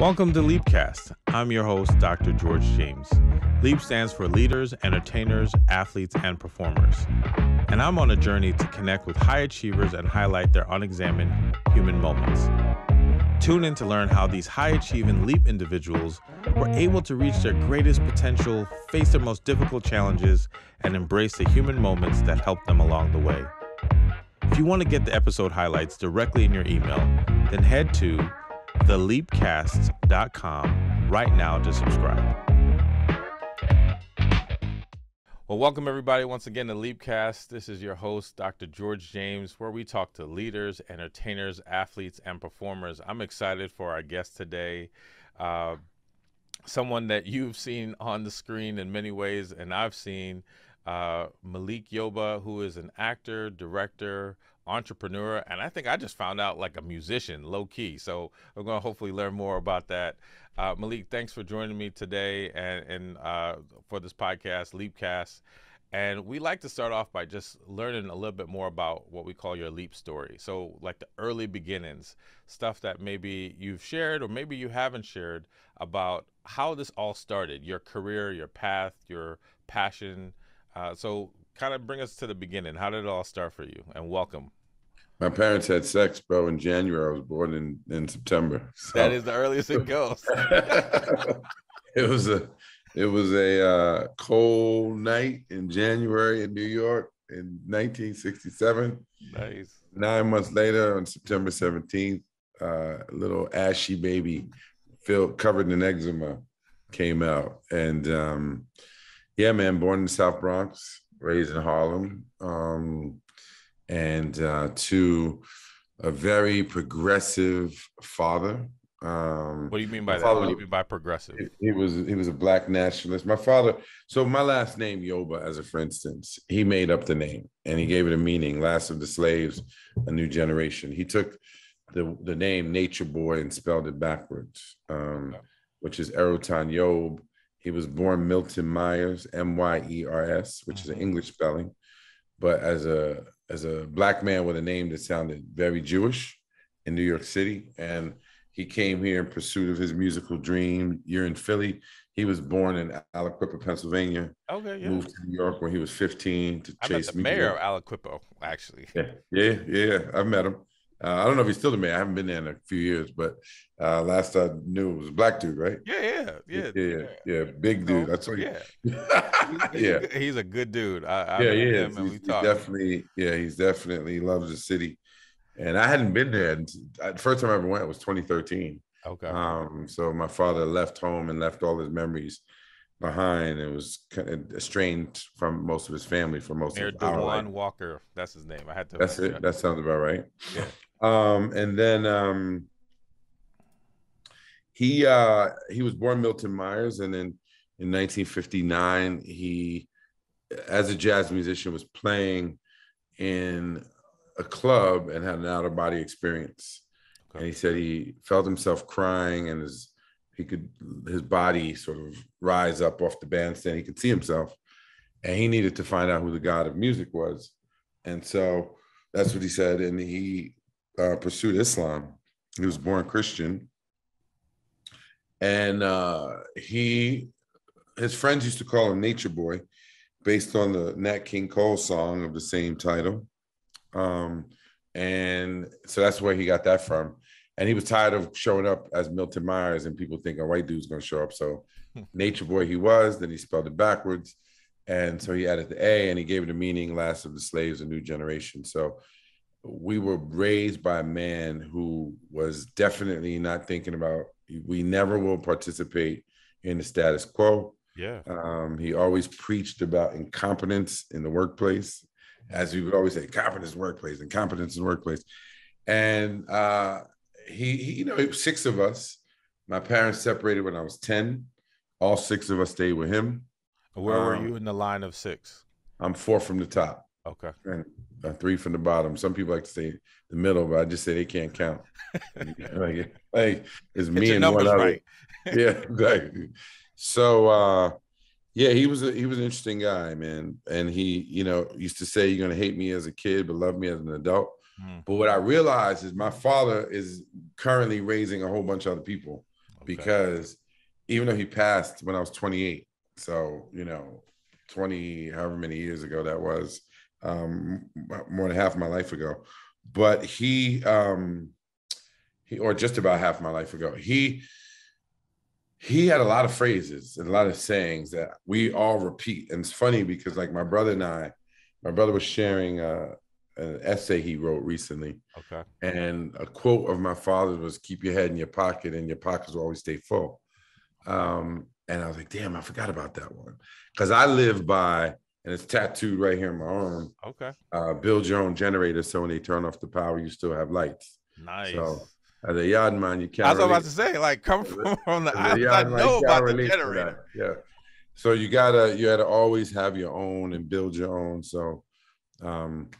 Welcome to Leapcast. I'm your host, Dr. George James. Leap stands for leaders, entertainers, athletes, and performers. And I'm on a journey to connect with high achievers and highlight their unexamined human moments. Tune in to learn how these high achieving Leap individuals were able to reach their greatest potential, face their most difficult challenges, and embrace the human moments that helped them along the way. If you want to get the episode highlights directly in your email, then head to theleapcast.com right now to subscribe. Well, welcome everybody once again to Leapcast. This is your host, Dr. George James, where we talk to leaders, entertainers, athletes, and performers. I'm excited for our guest today. Uh, someone that you've seen on the screen in many ways, and I've seen uh, Malik Yoba, who is an actor, director, entrepreneur, and I think I just found out like a musician, low key. So we're going to hopefully learn more about that. Uh, Malik, thanks for joining me today and, and uh, for this podcast, Leapcast. And we like to start off by just learning a little bit more about what we call your leap story. So, like the early beginnings, stuff that maybe you've shared or maybe you haven't shared about how this all started, your career, your path, your passion. Uh, so, kind of bring us to the beginning. How did it all start for you? And welcome. My parents had sex, bro, in January. I was born in, in September. So. That is the earliest it goes. it was a it was a uh, cold night in January in New York in 1967. Nice. Nine months later, on September 17th, uh, a little ashy baby, filled covered in eczema, came out, and um, yeah, man, born in the South Bronx raised in Harlem, um, and uh, to a very progressive father. Um, what do you mean by that? Father, what do you mean by progressive? He, was he was a black nationalist. My father. So my last name Yoba, as a for instance, he made up the name and he gave it a meaning. Last of the slaves, a new generation. He took the the name Nature Boy and spelled it backwards, um, okay. which is Erutan Yob he was born Milton Myers, M Y E R S, which is an mm-hmm. English spelling, but as a as a black man with a name that sounded very Jewish in New York City, and he came here in pursuit of his musical dream. You're in Philly. He was born in Aliquippa, Pennsylvania. Okay, yeah. Moved to New York when he was 15 to I chase met the mayor of Aliquippa, actually. Yeah, yeah, yeah. I've met him. Uh, I don't know if he's still the mayor. I haven't been there in a few years, but uh, last I knew it was a black dude, right? Yeah, yeah, yeah, yeah, yeah. Big dude. That's what. Yeah, he's, yeah. A, he's a good dude. I, I yeah, yeah. He's, he's definitely, yeah, he's definitely loves the city. And I hadn't been there. The first time I ever went was 2013. Okay. Um, so my father left home and left all his memories behind and was kind of estranged from most of his family for most Mayor of Dwan Walker. That's his name. I had to. That's it. That sounds about right. Yeah. Um, and then um, he uh, he was born Milton Myers, and then in 1959 he, as a jazz musician, was playing in a club and had an out of body experience. Okay. And he said he felt himself crying, and his he could his body sort of rise up off the bandstand. He could see himself, and he needed to find out who the god of music was, and so that's what he said. And he uh, pursued Islam. He was born Christian, and uh, he his friends used to call him Nature Boy, based on the Nat King Cole song of the same title. Um, and so that's where he got that from and he was tired of showing up as Milton Myers and people think a white dude's going to show up. So Nature Boy he was, then he spelled it backwards. And so he added the A and he gave it a meaning, last of the slaves, a new generation. So we were raised by a man who was definitely not thinking about, we never will participate in the status quo. Yeah. Um, he always preached about incompetence in the workplace, as we would always say, competence in workplace, incompetence in workplace. And uh, he, he, you know, six of us. My parents separated when I was 10. All six of us stayed with him. Where um, were you in the line of six? I'm four from the top. Okay. And uh, three from the bottom. Some people like to say the middle, but I just say they can't count. like, like it's me and one other. Right. yeah, exactly. So uh yeah, he was a he was an interesting guy, man. And he, you know, used to say you're gonna hate me as a kid, but love me as an adult. Mm. But what I realized is my father is currently raising a whole bunch of other people because even though he passed when I was 28, so you know, 20 however many years ago that was, um, more than half my life ago, but he, um, he or just about half my life ago, he he had a lot of phrases and a lot of sayings that we all repeat. And it's funny because like my brother and I, my brother was sharing uh, an essay he wrote recently. Okay. And a quote of my father was keep your head in your pocket and your pockets will always stay full. Um, and I was like, damn, I forgot about that one. Cause I live by, and it's tattooed right here on my arm. Okay. Uh, build your own generator so when they turn off the power, you still have lights. Nice. So as a yard man, you can't. I was relate. about to say, like, come from, from the island, I know about the generator. Yeah. So you gotta you gotta always have your own and build your own. So um,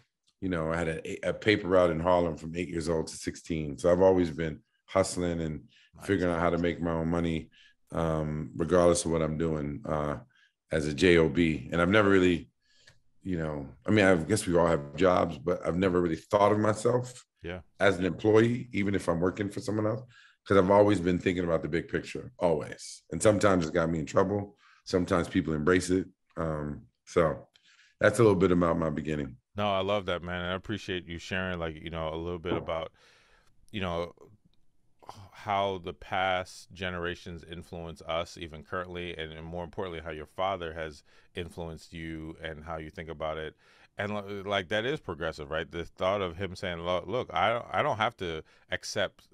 you know, I had a, a paper route in Harlem from eight years old to 16. So I've always been hustling and Nice. figuring out how to make my own money, um, regardless of what I'm doing uh, as a job. And I've never really, you know, I mean, I guess we all have jobs, but I've never really thought of myself Yeah. as an employee, even if I'm working for someone else, because I've always been thinking about the big picture, always. And sometimes it's got me in trouble. Sometimes people embrace it. Um, so that's a little bit about my beginning. No, I love that, man. And I appreciate you sharing, like, you know, a little bit about, you know, how the past generations influence us, even currently, and, and more importantly, how your father has influenced you and how you think about it. And like that is progressive, right? The thought of him saying, "Look, look, I don't, I don't have to accept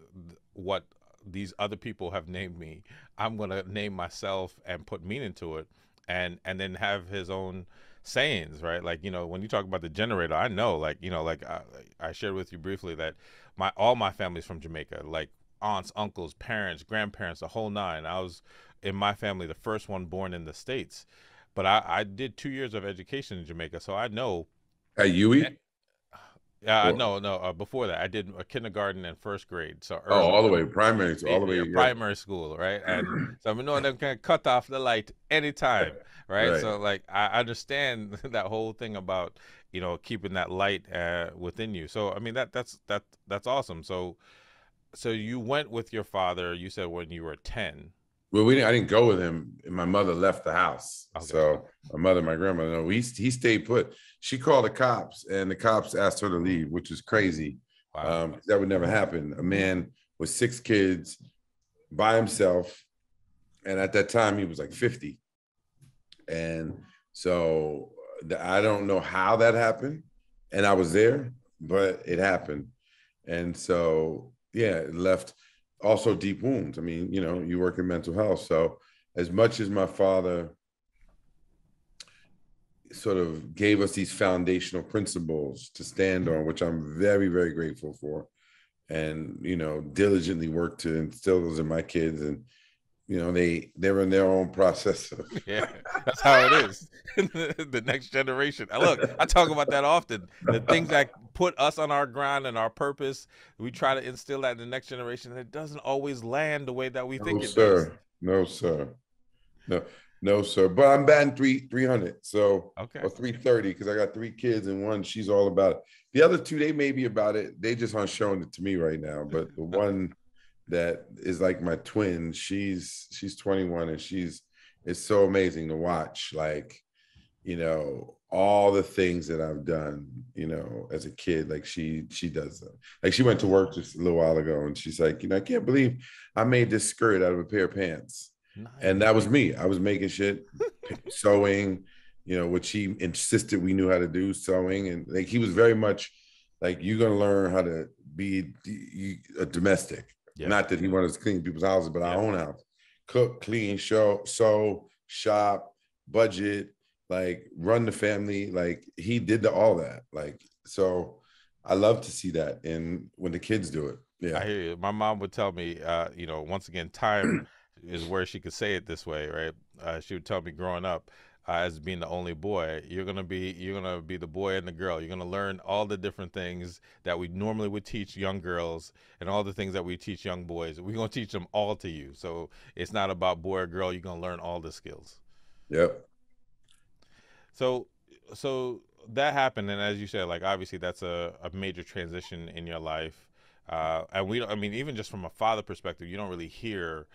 what these other people have named me. I'm gonna name myself and put meaning to it, and and then have his own sayings, right? Like you know, when you talk about the generator, I know, like you know, like I, I shared with you briefly that my all my family's from Jamaica, like aunts, uncles, parents, grandparents, the whole nine. I was in my family the first one born in the states, but I, I did two years of education in Jamaica, so I know. At UWI? Yeah, I Cool. no, no. Uh, before that, I did a kindergarten and first grade. So Oh, all the way primary, so all the way. Yeah, primary school, right? And so I'm knowing them can cut off the light anytime, right? Right. So like I understand that whole thing about you know keeping that light uh, within you. So I mean that that's that that's awesome. So so you went with your father. You said when you were ten. Well, we didn't, I didn't go with him. and My mother left the house. Okay. So my mother, my grandmother, no, he he stayed put. She called the cops, and the cops asked her to leave, which is crazy. Wow. Um, that would never happen. A man with six kids by himself, and at that time he was like fifty, and so the, I don't know how that happened, and I was there, but it happened, and so yeah, it left also deep wounds. I mean, you know, you work in mental health, so as much as my father sort of gave us these foundational principles to stand on, which I'm very, very grateful for, and you know, diligently worked to instill those in my kids, and you know, they they're in their own process. Yeah, that's how it is. the next generation. Uh, Look, I talk about that often. The things that put us on our ground and our purpose, we try to instill that in the next generation. And it doesn't always land the way that we think no, it sir. does. No, sir. No, no, sir. But I'm batting three three hundred. So Okay. or 330 because I got three kids and one she's all about it. The other two, they may be about it. They just aren't showing it to me right now. But the one that is like my twin, she's she's 21 and she's it's so amazing to watch. Like, you know, all the things that I've done, you know, as a kid, like she she does them. Like she went to work just a little while ago and she's like, you know, I can't believe I made this skirt out of a pair of pants and that was me. I was making shit, sewing, you know, which he insisted we knew how to do, sewing, and like he was very much like you're gonna learn how to be a domestic. Yeah. Not that he wanted to clean people's houses, but our Yeah. own house, cook, clean, show, sew, shop, budget, like run the family. Like he did the, all that. Like so, I love to see that, and when the kids do it, Yeah. I hear you. My mom would tell me, uh, you know, once again, time is where she could say it this way, right? Uh, she would tell me growing up, uh, as being the only boy, you're gonna be you're gonna be the boy and the girl. You're gonna learn all the different things that we normally would teach young girls, and all the things that we teach young boys. We're gonna teach them all to you. So it's not about boy or girl. You're gonna learn all the skills. yep. So, so that happened, and as you said, like obviously that's a, a major transition in your life. Uh, and we, don't, I mean, even just from a father perspective, you don't really hear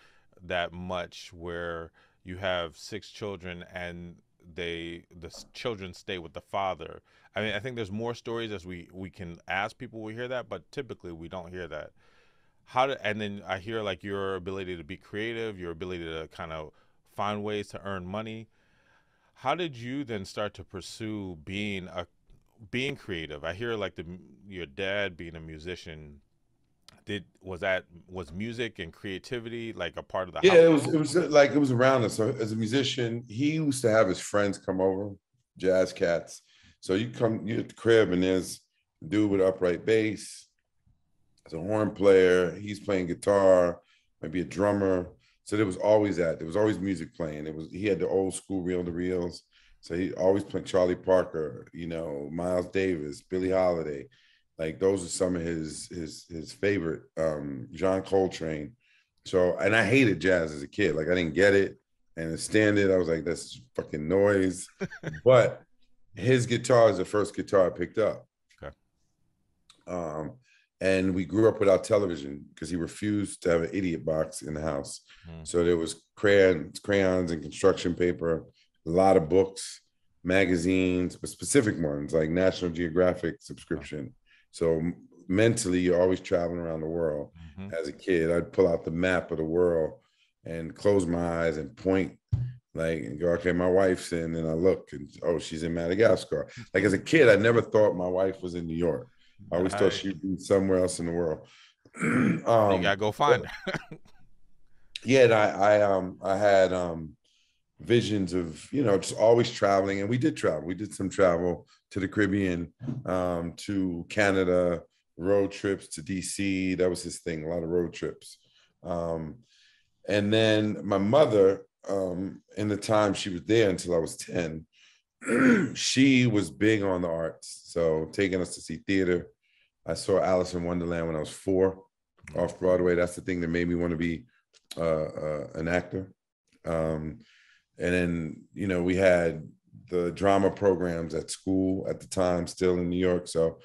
that much where you have six children and they the children stay with the father. I mean, I think there's more stories as we we can ask people we hear that, but typically we don't hear that. How to and then I hear like your ability to be creative, your ability to kind of find ways to earn money. How did you then start to pursue being a being creative? I hear like the your dad being a musician did was that was music and creativity like a part of the yeah it was it was uh, like it was around us. So as a musician he used to have his friends come over jazz cats. So you come you at the crib and there's a dude with upright bass there's a horn player he's playing guitar maybe a drummer. So there was always that. There was always music playing. It was he had the old school reel to reels. So he always played charlie parker you know miles davis billie holiday like those are some of his his his favorite. Um, John Coltrane. So and I hated jazz as a kid. Like I didn't get it and stand it. I was like, that's fucking noise. but his guitar is the first guitar I picked up. Okay. Um, and we grew up without television because he refused to have an idiot box in the house. Mm. So there was crayons, crayons and construction paper, a lot of books, magazines, but specific ones like National Geographic subscription. So mentally, you're always traveling around the world. Mm-hmm. As a kid, I'd pull out the map of the world and close my eyes and point, like, and go, okay, my wife's in, and I look, and oh, she's in Madagascar. Like as a kid, I never thought my wife was in New York. I always thought she'd be somewhere else in the world. um, you gotta go find her. yeah, and I, I, um, I had um, visions of you know just always traveling, and we did travel. We did some travel to the Caribbean, um, to Canada, road trips to DC. That was his thing, a lot of road trips. Um, and then my mother, um, in the time she was there until I was 10, she was big on the arts. So taking us to see theater. I saw Alice in Wonderland when I was four off Broadway. That's the thing that made me want to be uh, uh, an actor. Um, and then, you know, we had the drama programs at school at the time, still in New York. So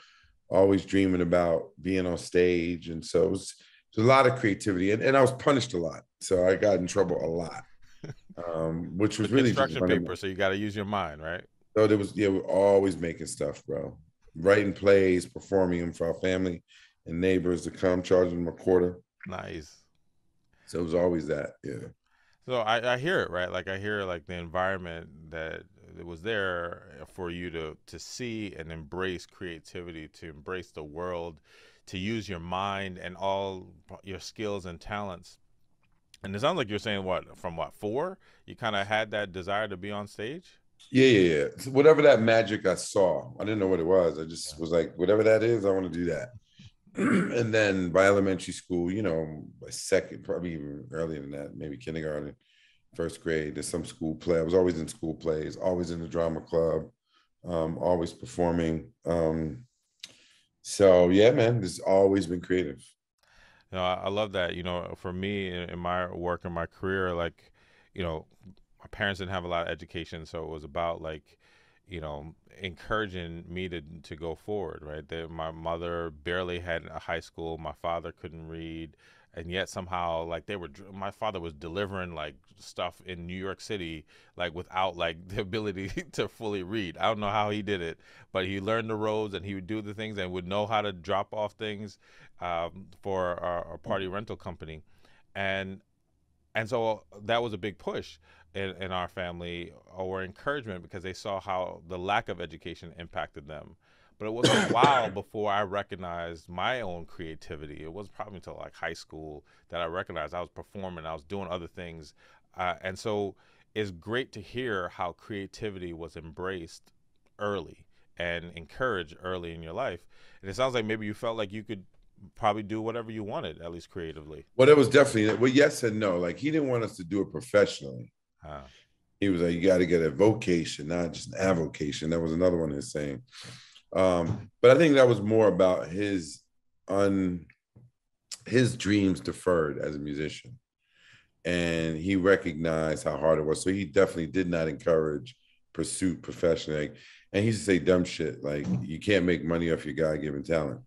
always dreaming about being on stage. And so it was, it was a lot of creativity. And, and I was punished a lot. So I got in trouble a lot. Um, which was really construction paper, so you got to use your mind, right? So there was, yeah, we're always making stuff, bro. Writing plays, performing them for our family and neighbors to come, charging them a quarter. Nice. So it was always that, yeah. So I, I hear it, right? Like I hear like the environment that it was there uh, for you to to see and embrace creativity, to embrace the world, to use your mind and all your skills and talents. And it sounds like you're saying what from what four you kind of had that desire to be on stage. Yeah, yeah, yeah. So whatever that magic I saw, I didn't know what it was. I just was like, whatever that is, I want to do that. and then by elementary school, you know, by second, probably even earlier than that, maybe kindergarten, first grade. There's some school play. I was always in school plays, always in the drama club, um, always performing. Um, so yeah, man, it's always been creative. You know, I, love that. You know, for me in, in my work and my career, like, you know, my parents didn't have a lot of education, so it was about like, you know, encouraging me to to go forward. Right. They, my mother barely had a high school. My father couldn't read and yet somehow like they were my father was delivering like stuff in New York City like without like the ability to fully read. I don't know how he did it, but he learned the roads and he would do the things and would know how to drop off things um, for our, our, party rental company, and and so that was a big push in, in our family or encouragement because they saw how the lack of education impacted them. But it was a while before I recognized my own creativity. It was probably until like high school that I recognized I was performing, I was doing other things. Uh, and so it's great to hear how creativity was embraced early and encouraged early in your life. And it sounds like maybe you felt like you could probably do whatever you wanted, at least creatively. Well, it was definitely well, yes and no. Like he didn't want us to do it professionally. Huh. He was like, you got to get a vocation, not just an avocation. That was another one he's saying. Um, but I think that was more about his un his dreams deferred as a musician. And he recognized how hard it was. So he definitely did not encourage pursuit professionally. And he used to say dumb shit like you can't make money off your God given talent.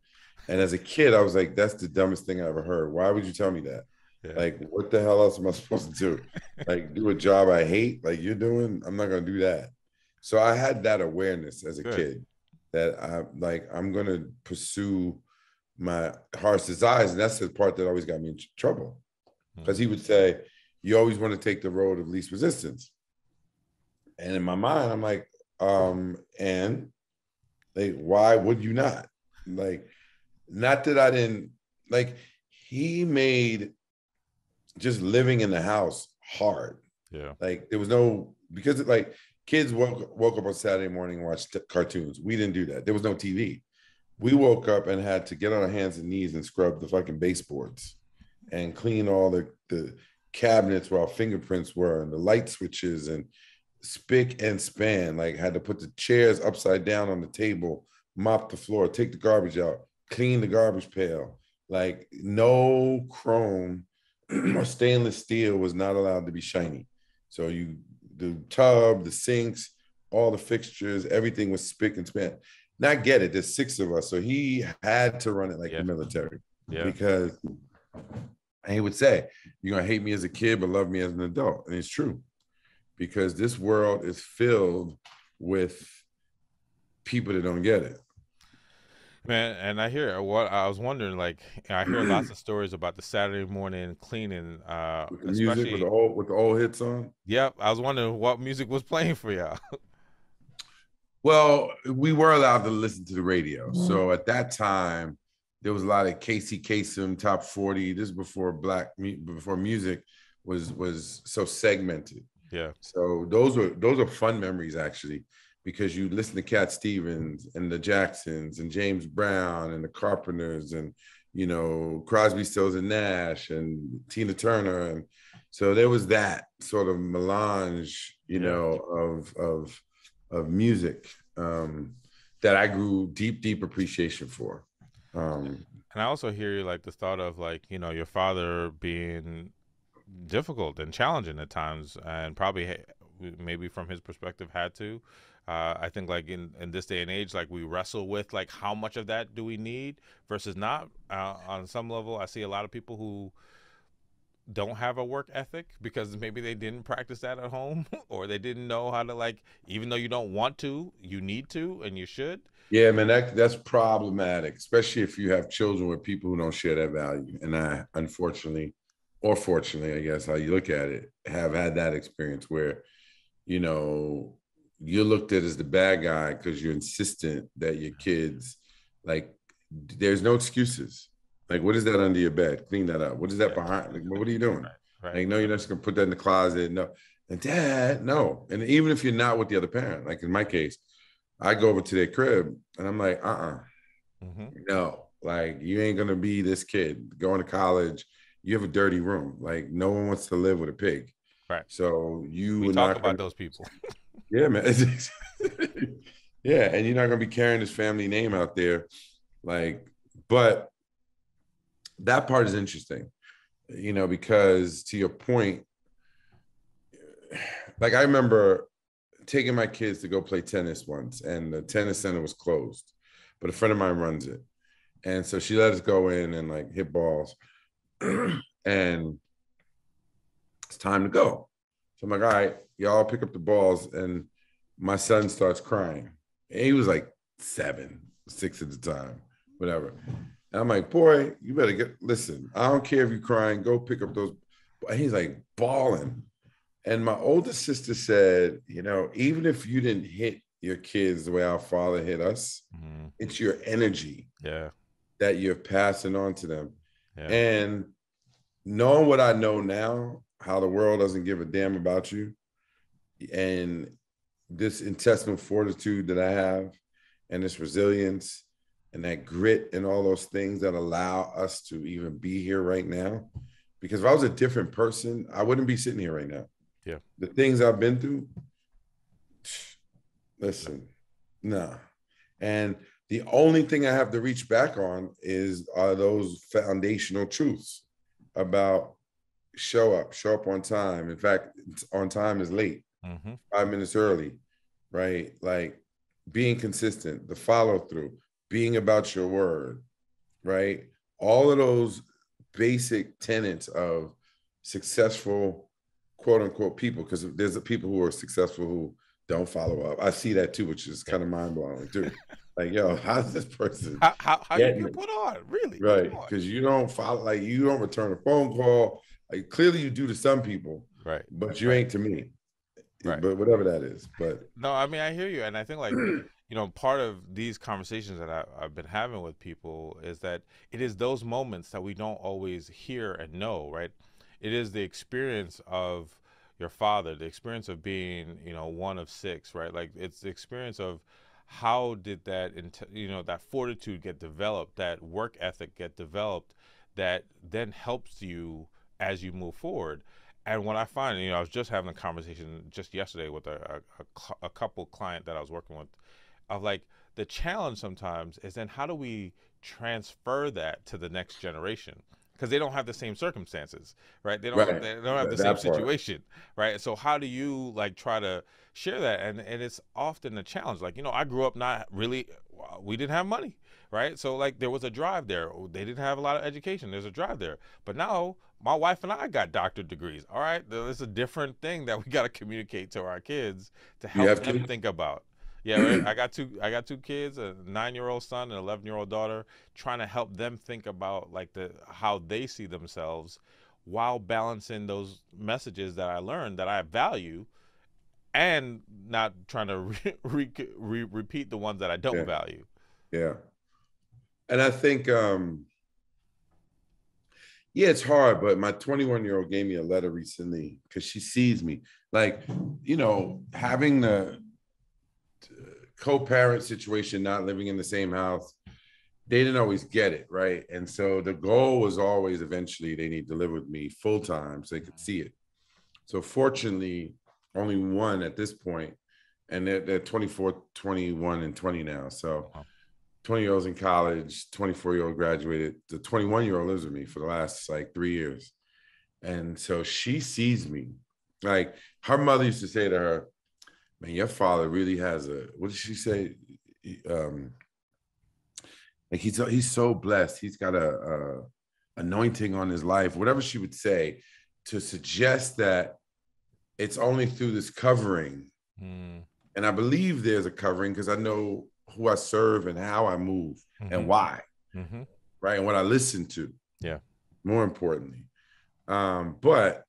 And as a kid, I was like, that's the dumbest thing I ever heard. Why would you tell me that? Yeah. Like, what the hell else am I supposed to do? like, do a job I hate, like you're doing? I'm not gonna do that. So I had that awareness as a Good. kid that I like I'm gonna pursue my heart's desires, and that's the part that always got me in trouble. Because he would say, You always want to take the road of least resistance. And in my mind, I'm like, um, and like, why would you not? Like, not that I didn't like he made just living in the house hard. Yeah. Like there was no because it, like kids woke woke up on Saturday morning and watched t- cartoons. We didn't do that. There was no TV. We woke up and had to get on our hands and knees and scrub the fucking baseboards and clean all the the cabinets where our fingerprints were and the light switches and spick and span. Like had to put the chairs upside down on the table, mop the floor, take the garbage out, clean the garbage pail. Like no chrome or stainless steel was not allowed to be shiny. So you the tub, the sinks, all the fixtures, everything was spick and span. Now get it, there's six of us. So he had to run it like yeah. the military. Yeah. Because he would say, You're gonna hate me as a kid, but love me as an adult. And it's true. Because this world is filled with people that don't get it. Man, and I hear what I was wondering. Like, I hear lots of stories about the Saturday morning cleaning. Uh, with the music with the old with the old hits on. Yep, I was wondering what music was playing for y'all. well, we were allowed to listen to the radio, so at that time there was a lot of Casey Kasem top forty. This is before black before music was was so segmented. Yeah. So those were those are fun memories actually because you listen to Cat Stevens and the Jacksons and James Brown and the Carpenters and you know Crosby, Stills and Nash and Tina Turner and so there was that sort of melange, you yeah. know, of of of music um, that I grew deep, deep appreciation for. Um, and I also hear like the thought of like you know your father being difficult and challenging at times, and probably maybe from his perspective had to uh, I think like in, in this day and age, like we wrestle with like how much of that do we need versus not. Uh, on some level, I see a lot of people who don't have a work ethic because maybe they didn't practice that at home or they didn't know how to like even though you don't want to you need to and you should yeah man that that's problematic especially if you have children with people who don't share that value and i unfortunately or fortunately i guess how you look at it have had that experience where you know you're looked at as the bad guy because you're insistent that your kids like there's no excuses. Like what is that under your bed? Clean that up. What is that behind like what are you doing? Right, like no you're not just gonna put that in the closet no. And dad no. And even if you're not with the other parent like in my case i go over to their crib and i'm like uh-uh. Mm-hmm. no. Like you ain't gonna be this kid going to college. You have a dirty room. Like no one wants to live with a pig. Right. So you we talk about gonna, those people Yeah, man. yeah, and you're not gonna be carrying his family name out there, like. But that part is interesting, you know, because to your point, like I remember taking my kids to go play tennis once, and the tennis center was closed, but a friend of mine runs it, and so she let us go in and like hit balls, and it's time to go. So I'm like, all right, y'all pick up the balls. And my son starts crying. And he was like seven, six at the time, whatever. And I'm like, boy, you better get, listen, I don't care if you're crying, go pick up those. And he's like bawling. And my older sister said, you know, even if you didn't hit your kids the way our father hit us, mm-hmm. it's your energy yeah. that you're passing on to them. Yeah. And knowing what I know now, how the world doesn't give a damn about you, and this intestinal fortitude that I have, and this resilience, and that grit, and all those things that allow us to even be here right now. Because if I was a different person, I wouldn't be sitting here right now. Yeah. The things I've been through, listen, no. Nah. And the only thing I have to reach back on is are those foundational truths about show up, show up on time. In fact, on time is late, mm-hmm. five minutes early, right? Like being consistent, the follow through, being about your word, right? All of those basic tenets of successful quote unquote people because there's the people who are successful who don't follow up. I see that too, which is kind of mind blowing too. like, yo, how's this person? How how, how you put on really? Right, because you don't follow, like you don't return a phone call. Like clearly you do to some people, right? But you right. ain't to me, right? But whatever that is, but no, I mean I hear you, and I think like you know part of these conversations that I, I've been having with people is that it is those moments that we don't always hear and know, right? It is the experience of your father, the experience of being, you know, one of six, right? Like it's the experience of how did that, you know, that fortitude get developed, that work ethic get developed, that then helps you as you move forward. And what I find, you know, I was just having a conversation just yesterday with a, a, a couple client that I was working with, of like the challenge sometimes is then how do we transfer that to the next generation? because they don't have the same circumstances, right? They don't right. have, they don't have the same situation, right? So how do you like try to share that? And and it's often a challenge. Like you know, I grew up not really, we didn't have money, right? So like there was a drive there. Oh, they didn't have a lot of education. There's a drive there. But now my wife and I got doctorate degrees. All right, there's a different thing that we got to communicate to our kids to help them kids? think about. Yeah, right? I got two. I got two kids, a nine-year-old son and an eleven-year-old daughter. Trying to help them think about like the how they see themselves, while balancing those messages that I learned that I value, and not trying to re- re- re- repeat the ones that I don't yeah. value. Yeah, and I think, um yeah, it's hard. But my 21-year-old gave me a letter recently because she sees me like, you know, having the co-parent situation, not living in the same house, they didn't always get it, right? And so the goal was always eventually they need to live with me full time so they could see it. So fortunately, only one at this point, and they're, they're 24, 21, and 20 now. So 20 year olds in college, 24 year old graduated. The 21 year old lives with me for the last like three years. And so she sees me. Like her mother used to say to her, man, your father really has a what did she say? Um, like he's he's so blessed. He's got a, a anointing on his life, whatever she would say, to suggest that it's only through this covering. Mm. And I believe there's a covering because I know who I serve and how I move mm-hmm. and why. Mm-hmm. Right. And what I listen to. Yeah. More importantly. Um, but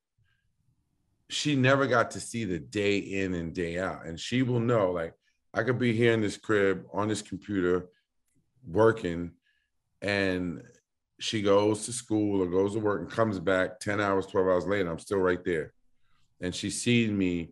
she never got to see the day in and day out. And she will know, like, I could be here in this crib on this computer working, and she goes to school or goes to work and comes back 10 hours, 12 hours later. I'm still right there. And she sees me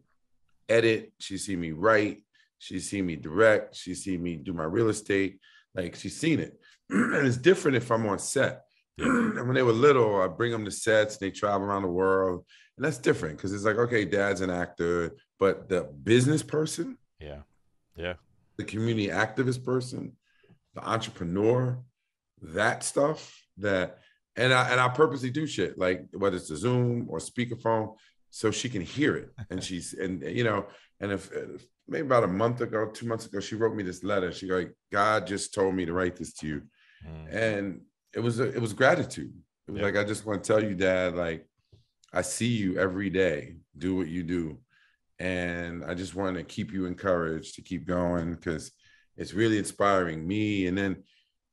edit, she see me write, she see me direct, she see me do my real estate. Like she's seen it. and it's different if I'm on set. and when they were little, I bring them to sets, and they travel around the world and that's different because it's like, okay, dad's an actor, but the business person, yeah, yeah, the community activist person, the entrepreneur, that stuff that and I and I purposely do shit like whether it's a Zoom or speakerphone, so she can hear it. And she's and you know, and if, if, maybe about a month ago, two months ago, she wrote me this letter. She like, God just told me to write this to you, mm. and it was a, it was gratitude. It was yeah. like I just want to tell you, Dad, like I see you every day do what you do. And I just want to keep you encouraged to keep going because it's really inspiring me. And then,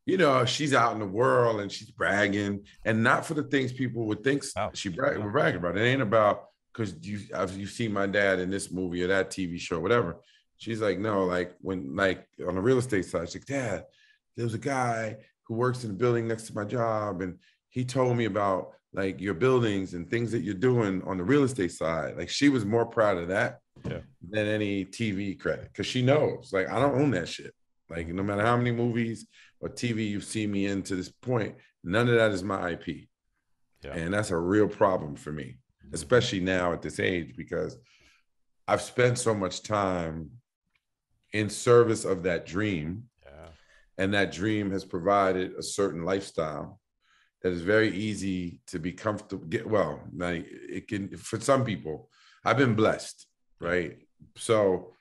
you know, she's out in the world and she's bragging, and not for the things people would think oh, she brag, yeah. bragging about. It ain't about because you you see my dad in this movie or that TV show, whatever. She's like, no, like when like on the real estate side, she's like, Dad, there was a guy who works in the building next to my job, and he told me about like your buildings and things that you're doing on the real estate side. Like she was more proud of that yeah. than any TV credit because she knows, like, I don't own that shit. Like, no matter how many movies or TV you've seen me in to this point, none of that is my IP. Yeah. And that's a real problem for me. Especially now at this age, because I've spent so much time in service of that dream. Yeah. And that dream has provided a certain lifestyle that is very easy to be comfortable. Get well, like it can for some people. I've been blessed, right? So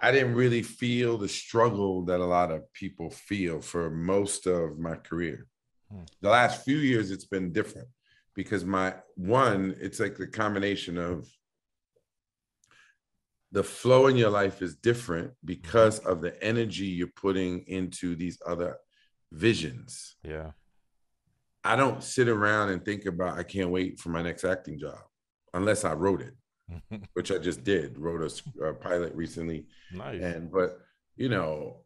I didn't really feel the struggle that a lot of people feel for most of my career. Hmm. The last few years, it's been different because my one, it's like the combination of the flow in your life is different because of the energy you're putting into these other visions. Yeah. I don't sit around and think about I can't wait for my next acting job unless I wrote it, which I just did. Wrote a, a, pilot recently. Nice. And but you know,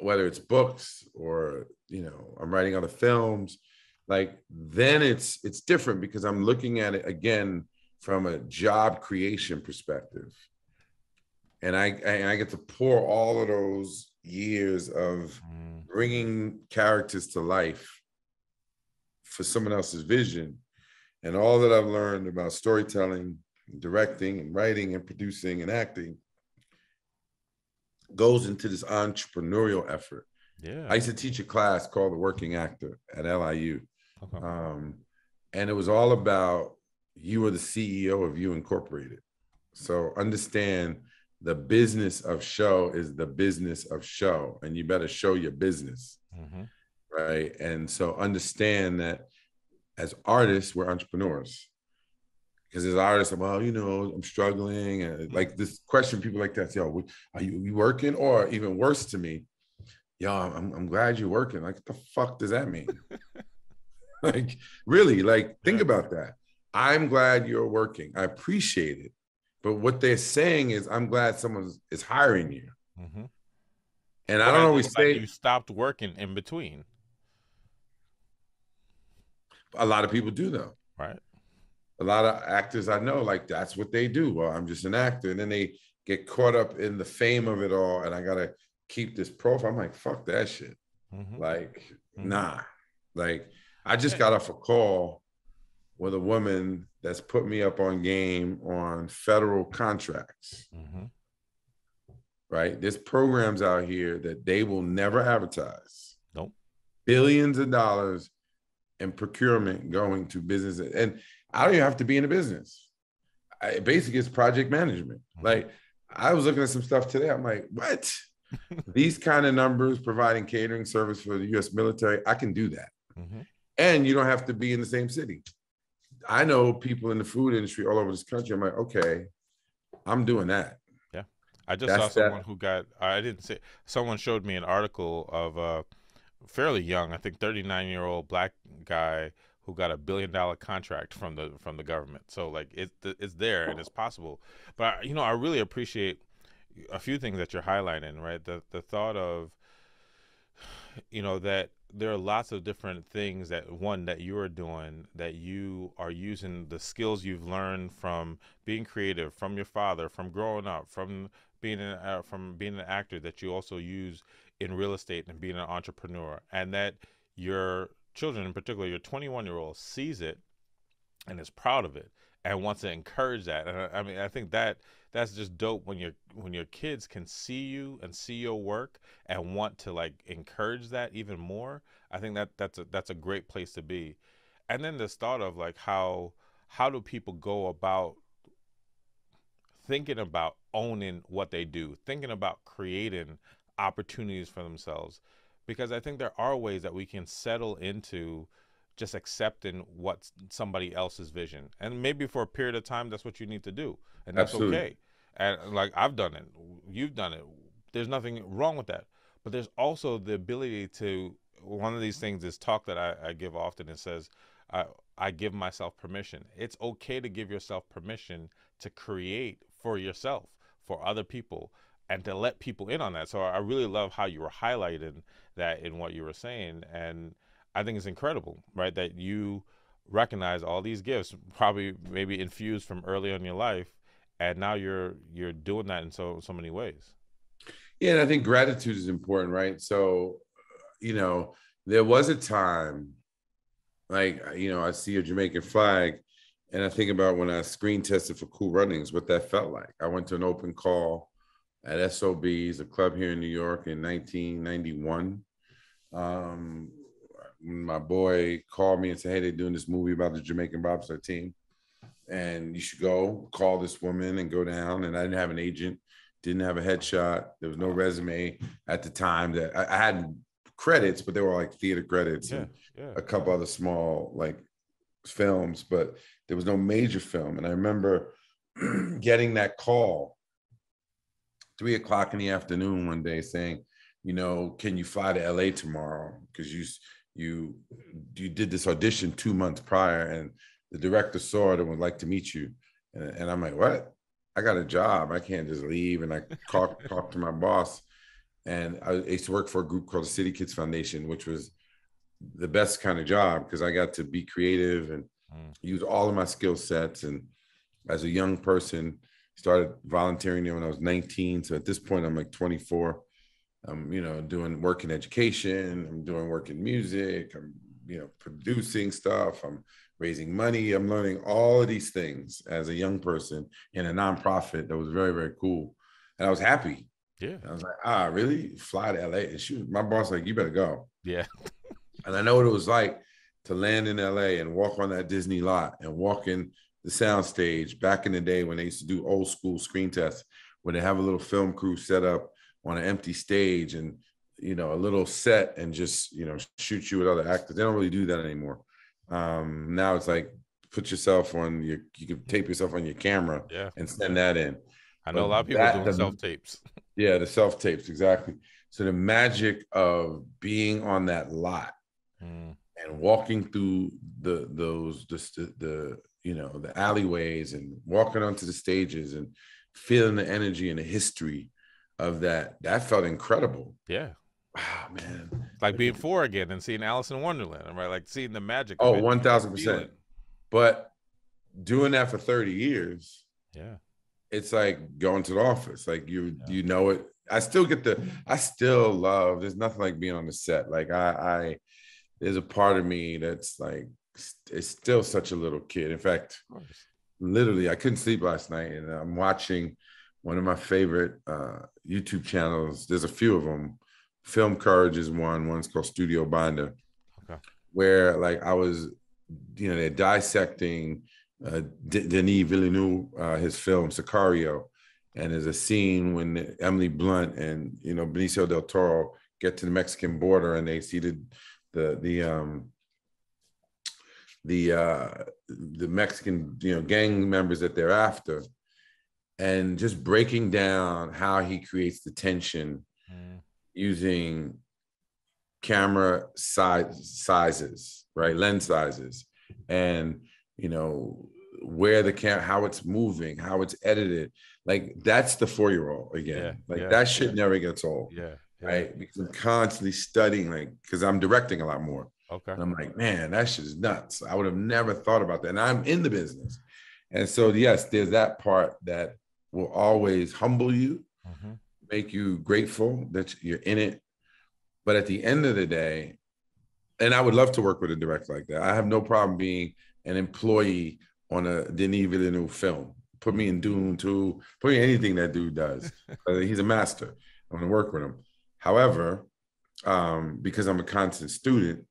whether it's books or you know, I'm writing other films, like then it's it's different because I'm looking at it again from a job creation perspective and I and I get to pour all of those years of mm. bringing characters to life for someone else's vision, and all that I've learned about storytelling, directing, and writing, and producing and acting goes into this entrepreneurial effort. Yeah, I used to teach a class called the Working Actor at LIU, okay. um, and it was all about you are the CEO of you incorporated. So understand the business of show is the business of show and you better show your business. Mm-hmm. right? And so understand that as artists we're entrepreneurs. Because as artists well you know i'm struggling and like this question people like that oh are you, are you working? Or even worse to me yo I'm, I'm glad you're working. Like what the fuck does that mean like really like think about that i'm glad you're working i appreciate it but what they're saying is, I'm glad someone is hiring you. Mm-hmm. And I don't always say you stopped working in between. A lot of people do though. Right. A lot of actors I know, like that's what they do. Well, I'm just an actor. And then they get caught up in the fame of it all. And I gotta keep this profile. I'm like, fuck that shit. Mm-hmm. Like, mm-hmm. nah. Like, I just got off a call with a woman that's put me up on game on federal contracts. Mm-hmm. Right? There's programs out here that they will never advertise. Nope. Billions of dollars in procurement going to businesses. And I don't even have to be in the business. I, basically, it's project management. Mm-hmm. Like I was looking at some stuff today. I'm like, what? These kind of numbers providing catering service for the US military, I can do that. Mm-hmm. And you don't have to be in the same city. I know people in the food industry all over this country. I'm like, okay, I'm doing that. Yeah. I just That's saw someone that. who got, I didn't say, someone showed me an article of a fairly young, I think 39 year old black guy who got a billion dollar contract from the from the government. So like it, it's there and it's possible. But you know, I really appreciate a few things that you're highlighting, right? The the thought of you know that there are lots of different things that one that you are doing that you are using the skills you've learned from being creative from your father from growing up from being an uh, from being an actor that you also use in real estate and being an entrepreneur. And that your children in particular your 21 year old sees it and is proud of it and wants to encourage that and I, I mean i think that that's just dope when your when your kids can see you and see your work and want to like encourage that even more i think that that's a that's a great place to be. And then this thought of like how how do people go about thinking about owning what they do thinking about creating opportunities for themselves? Because i think there are ways that we can settle into just accepting what somebody else's vision. And maybe for a period of time that's what you need to do. And that's Absolutely. okay. And like i've done it. You've done it. There's nothing wrong with that. But there's also the ability to one of these things is talk that i, I give often. It says I, I give myself permission. It's okay to give yourself permission to create for yourself for other people and to let people in on that. So i really love how you were highlighting that in what you were saying. And I think it's incredible, right? That you recognize all these gifts, probably maybe infused from early on in your life, and now you're you're doing that in so so many ways. Yeah, and I think gratitude is important, right? So, you know, there was a time, like you know, I see a Jamaican flag, and I think about when I screen tested for Cool Runnings, what that felt like. I went to an open call at SOB's, a club here in New York, in 1991. Um, my boy called me and said, "Hey, they're doing this movie about the Jamaican bobsled team, and you should go call this woman and go down." And I didn't have an agent, didn't have a headshot, there was no resume at the time that I, I hadn't credits, but they were like theater credits Yeah, and yeah. a couple other small like films, but there was no major film. And I remember getting that call three o'clock in the afternoon one day saying, you know, can you fly to LA tomorrow? Because you you you did this audition two months prior, and the director saw it and would like to meet you. And, and I'm like, what? I got a job. I can't just leave. And I talked talked to my boss, and I used to work for a group called the City Kids Foundation, which was the best kind of job because I got to be creative and Mm. use all of my skill sets. And as a young person, started volunteering there when I was 19. So at this point, I'm like 24. I'm, you know, doing work in education. I'm doing work in music. I'm, you know, producing stuff. I'm raising money. I'm learning all of these things as a young person in a nonprofit that was very, very cool. And I was happy. Yeah. I was like, ah, really? Fly to LA? And she was, my boss, like, you better go. Yeah. And I know what it was like to land in LA and walk on that Disney lot and walk in the sound stage back in the day when they used to do old school screen tests, where they have a little film crew set up on an empty stage and you know a little set and just you know shoot you with other actors. They don't really do that anymore. Um, now it's like put yourself on your you can tape yourself on your camera Yeah. and send that in. I know a lot of people that doing self tapes. Yeah, the self tapes exactly. So the magic of being on that lot Mm. and walking through the those the, the the you know the alleyways and walking onto the stages and feeling the energy and the history of that that felt incredible Yeah. wow man Like being four again and seeing Alice in Wonderland, right? Like seeing the magic. oh 1000% but doing that for 30 years Yeah. it's like going to the office like you Yeah. you know it i still get the i still love there's nothing like being on the set like i i there's a part of me that's like it's still such a little kid in fact literally i couldn't sleep last night and i'm watching one of my favorite uh youtube channels. There's a few of them film courage is one. One's called studio binder Okay. where like i was you know they're dissecting uh, D- denis villeneuve uh, his film sicario. And there's a scene when emily blunt and you know benicio del toro get to the mexican border and they see the the the um the uh the Mexican you know gang members that they're after and just breaking down how he creates the tension Mm. using camera size sizes right lens sizes and you know where the cam how it's moving how it's edited like that's the four-year-old again Yeah, like yeah, that shit yeah. never gets old Yeah. yeah. right because i'm constantly studying like because i'm directing a lot more Okay. and I'm like, man, that shit is nuts. I would have never thought about that. And I'm in the business. And so, yes, there's that part that will always humble you, Mhm. make you grateful that you're in it. But at the end of the day, and I would love to work with a director like that. I have no problem being an employee on a Denis Villeneuve film. Put me in Dune 2, put me in anything that dude does. Uh, He's a master. I'm gonna work with him. However, um, because I'm a constant student,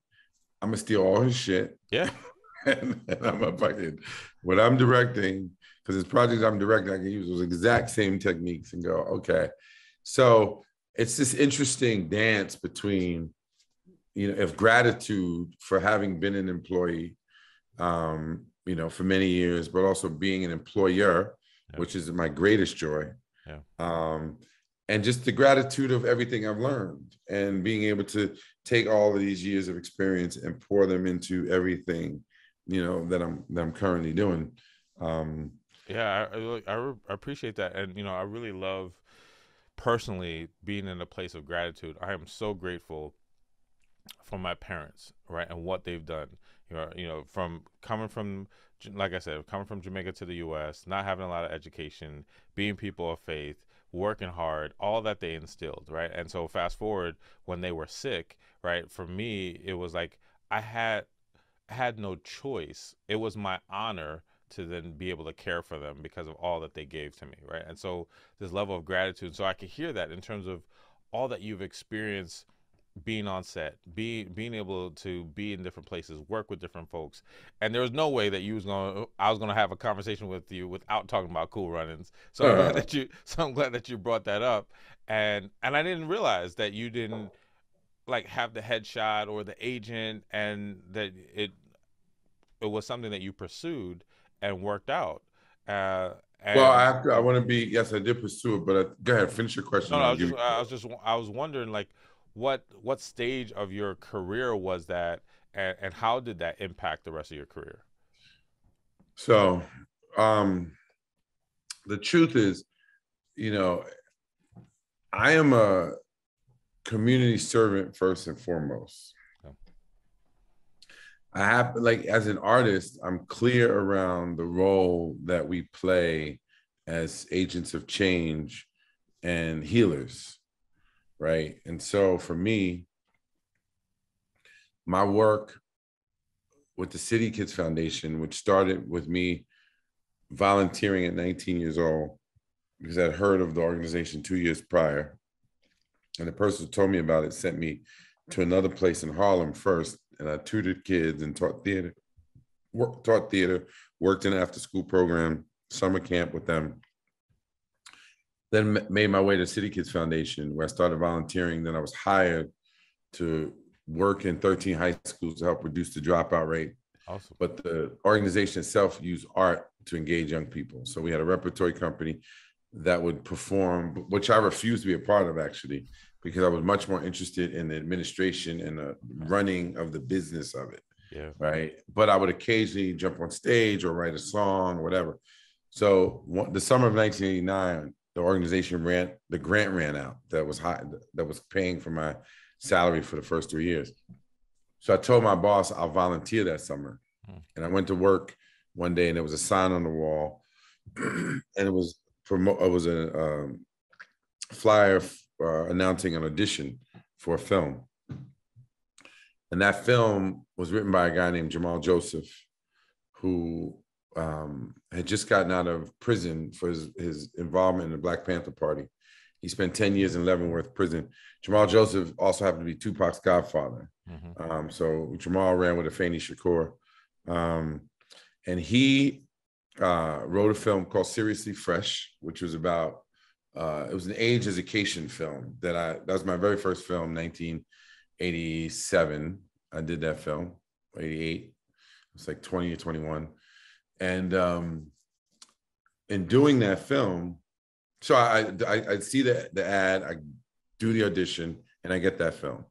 I'm gonna steal all his shit. Yeah. and, and I'm a fucking what I'm directing, because his projects I'm directing, I can use those exact same techniques and go, okay. So it's this interesting dance between, you know, of gratitude for having been an employee, um, you know, for many years, but also being an employer, Yeah. which is my greatest joy. Yeah. Um, and just the gratitude of everything I've learned and being able to take all of these years of experience and pour them into everything, you know, that I'm that I'm currently doing. Um, Yeah, I, I, I, re- appreciate that, and you know, I really love personally being in a place of gratitude. I am so grateful for my parents, right, and what they've done. You know, you know, from coming from, like I said, coming from Jamaica to the U.S., not having a lot of education, being people of faith, working hard, all that they instilled, right. And so, fast forward when they were sick, right. For me, it was like I had had no choice. It was my honor to then be able to care for them because of all that they gave to me, right? And so this level of gratitude. So I could hear that in terms of all that you've experienced being on set, being being able to be in different places, work with different folks. And there was no way that you was gonna I was gonna have a conversation with you without talking about cool runnings. So I'm glad Uh. that you so I'm glad that you brought that up. And and I didn't realize that you didn't like have the headshot or the agent and that it it was something that you pursued and worked out. Uh, well, I have to, I want to be yes, I did pursue it, but I, go ahead, finish your question. No, no I was just I was just I was wondering like what what stage of your career was that and, and how did that impact the rest of your career? So, um the truth is, you know, I am a community servant first and foremost. I have like as an artist, I'm clear around the role that we play as agents of change and healers, right? And so for me, my work with the City Kids Foundation, which started with me volunteering at 19 years old, because I'd heard of the organization two years prior. And the person who told me about it sent me to another place in Harlem first and I tutored kids and taught theater, work, taught theater, worked in an after school program, summer camp with them. Then made my way to City Kids Foundation, where I started volunteering. Then I was hired to work in 13 high schools to help reduce the dropout rate. Awesome. But the organization itself used art to engage young people. So we had a repertory company that would perform, which I refused to be a part of actually because I was much more interested in the administration and the running of the business of it. Yeah. Right. But I would occasionally jump on stage or write a song or whatever. So the summer of 1989, the organization ran the grant ran out that was high that was paying for my salary for the first three years. So I told my boss I'll volunteer that summer, hmm. and I went to work one day and there was a sign on the wall, and it was promo- it was a um, flyer uh, announcing an audition for a film. And that film was written by a guy named Jamal Joseph, who um, had just gotten out of prison for his, his involvement in the Black Panther Party. He spent 10 years in Leavenworth prison. Jamal Joseph also happened to be Tupac's godfather. Mm-hmm. Um, so Jamal ran with Afeni Shakur. Um, and he uh, wrote a film called Seriously Fresh, which was about uh, it was an age education film that I that was my very first film, 1987. I did that film, 88. It's like 20 or 21. And um, in doing that film, so I, I I see the the ad, I do the audition, and I get that film.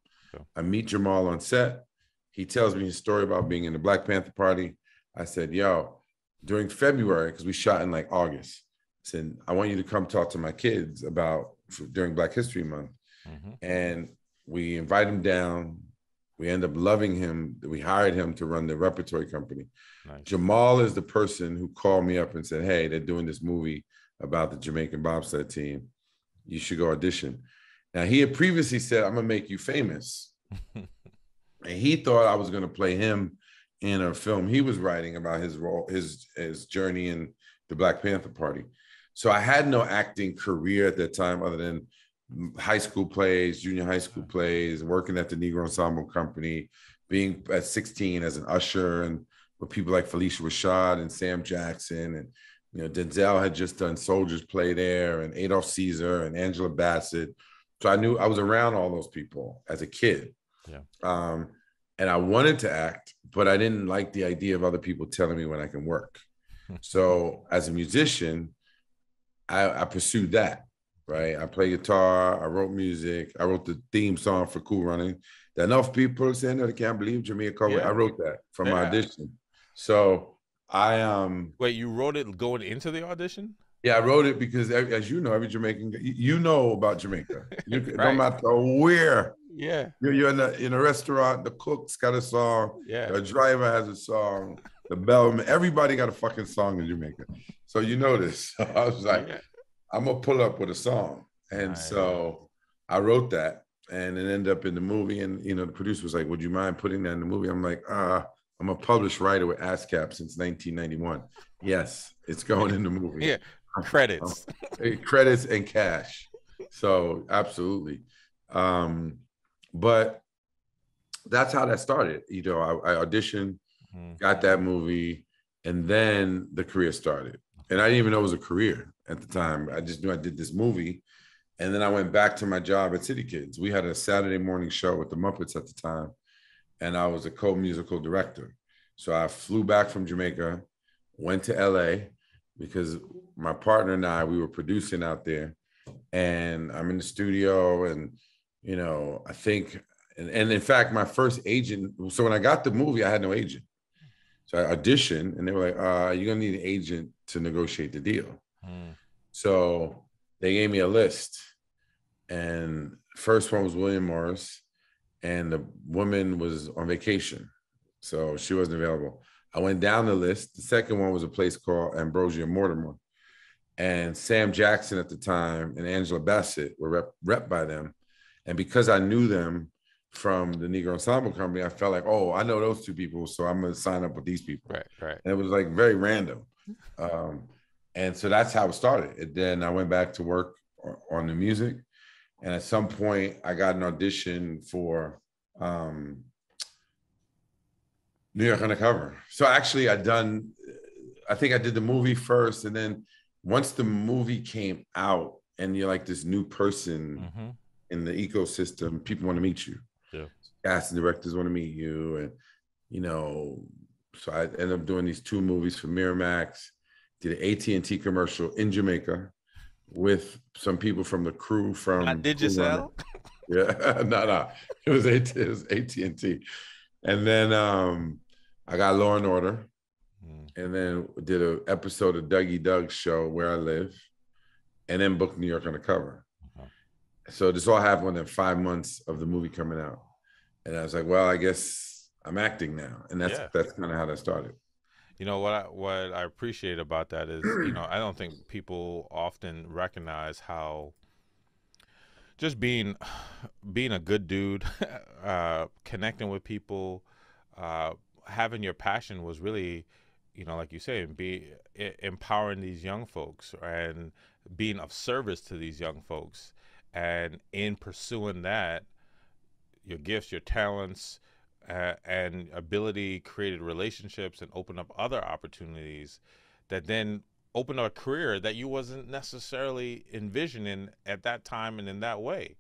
I meet Jamal on set. He tells me his story about being in the Black Panther Party. I said, "Yo, during February, because we shot in like August said, I want you to come talk to my kids about during Black History Month. Mm-hmm. And we invite him down. We end up loving him. We hired him to run the repertory company. Nice. Jamal is the person who called me up and said, Hey, they're doing this movie about the Jamaican bobsled team. You should go audition. Now, he had previously said, I'm going to make you famous. and he thought I was going to play him in a film he was writing about his role, his, his journey in the Black Panther Party. So I had no acting career at that time other than high school plays, junior high school plays, working at the Negro Ensemble Company, being at 16 as an usher and with people like Phylicia Rashad and Sam Jackson. And, you know, Denzel had just done Soldier's Play there and Adolph Caesar and Angela Bassett. So I knew I was around all those people as a kid. Yeah. Um, and I wanted to act, but I didn't like the idea of other people telling me when I can work. so as a musician, I, I pursued that. Right. I play guitar. I wrote music. I wrote the theme song for Cool Running. That enough people saying that I can't believe Jamaica. Yeah. I wrote that from yeah. my audition. So I um. Wait, you wrote it going into the audition? Yeah, I wrote it because, as you know, every Jamaican, you know about Jamaica. You, right. No matter where. Yeah. You're, you're in a in a restaurant. The cook's got a song. Yeah. The driver has a song. The bellman. Everybody got a fucking song in Jamaica. So you know this. I was like, I'm gonna pull up with a song, and right. so I wrote that, and it ended up in the movie. And you know, the producer was like, "Would you mind putting that in the movie?" I'm like, "Ah, uh, I'm a published writer with ASCAP since 1991. Yes, it's going in the movie. yeah, credits, credits, and cash. So absolutely, um, but that's how that started. You know, I, I auditioned, mm-hmm. got that movie, and then the career started and I didn't even know it was a career at the time. I just knew I did this movie, And then I went back to my job at City Kids. We had a Saturday morning show with the Muppets at the time, and I was a co-musical director. So I flew back from Jamaica, went to LA because my partner and I we were producing out there, and I'm in the studio, and you know I think, and, and in fact my first agent. So when I got the movie, I had no agent. So I auditioned, and they were like, uh, "You're gonna need an agent to negotiate the deal." Mm. So they gave me a list, and first one was William Morris, and the woman was on vacation, so she wasn't available. I went down the list. The second one was a place called Ambrosio Mortimer, and Sam Jackson at the time and Angela Bassett were rep, rep by them, and because I knew them from the Negro Ensemble Company, I felt like, oh, I know those two people, so I'm gonna sign up with these people. Right, right. And it was like very random. Um, and so that's how it started. And then I went back to work on the music. And at some point, I got an audition for um, New York Undercover. So actually, I done. I think I did the movie first, and then once the movie came out, and you're like this new person mm-hmm. in the ecosystem, people want to meet you. Yeah, casting directors want to meet you, and you know, so I ended up doing these two movies for Miramax did an AT&T commercial in Jamaica with some people from the crew from Not Digicel? Yeah, no, no. It was AT, it was AT&T. And then um, I got Law and Order. Mm. And then did an episode of Dougie Doug's show where I live. And then booked New York Undercover. Uh-huh. So this all happened within five months of the movie coming out. And I was like, well, I guess I'm acting now. And that's yeah. that's kind of how that started. You know what I, what I appreciate about that is, you know, I don't think people often recognize how just being being a good dude, uh, connecting with people, uh, having your passion was really, you know, like you say, be empowering these young folks and being of service to these young folks, and in pursuing that, your gifts, your talents, uh, and ability created relationships and opened up other opportunities that then opened up a career that you wasn't necessarily envisioning at that time and in that way.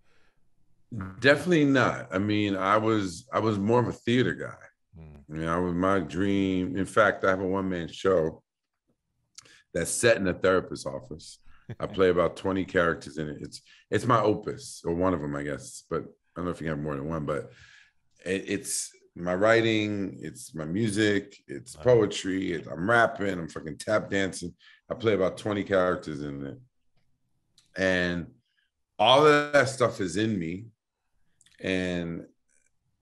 Definitely not. I mean i was i was more of a theater guy. Mm. you know i was my dream in fact i have a one-man show that's set in a therapist's office. I play about 20 characters in it. It's it's my opus or one of them i guess but don't know if you have more than one but it, it's my writing, it's my music, it's poetry, it's, I'm rapping, I'm fucking tap dancing. I play about 20 characters in it. And all of that stuff is in me. And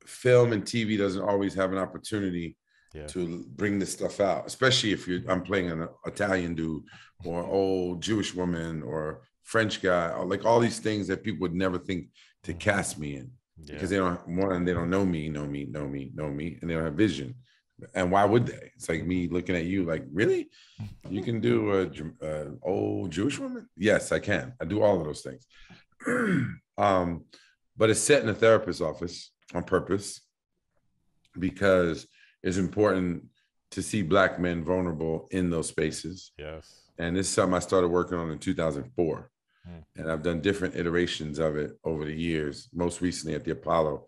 film and TV doesn't always have an opportunity yeah. to bring this stuff out, especially if you're I'm playing an Italian dude or old Jewish woman or French guy, or like all these things that people would never think to cast me in yeah. because they don't one they don't know me, know me, know me, know me, and they don't have vision. And why would they? It's like me looking at you, like, really? You can do a, a old Jewish woman? Yes, I can. I do all of those things. um, but it's set in a therapist's office on purpose because it's important to see black men vulnerable in those spaces. Yes. And this is something I started working on in 2004. Mm. And I've done different iterations of it over the years. Most recently at the Apollo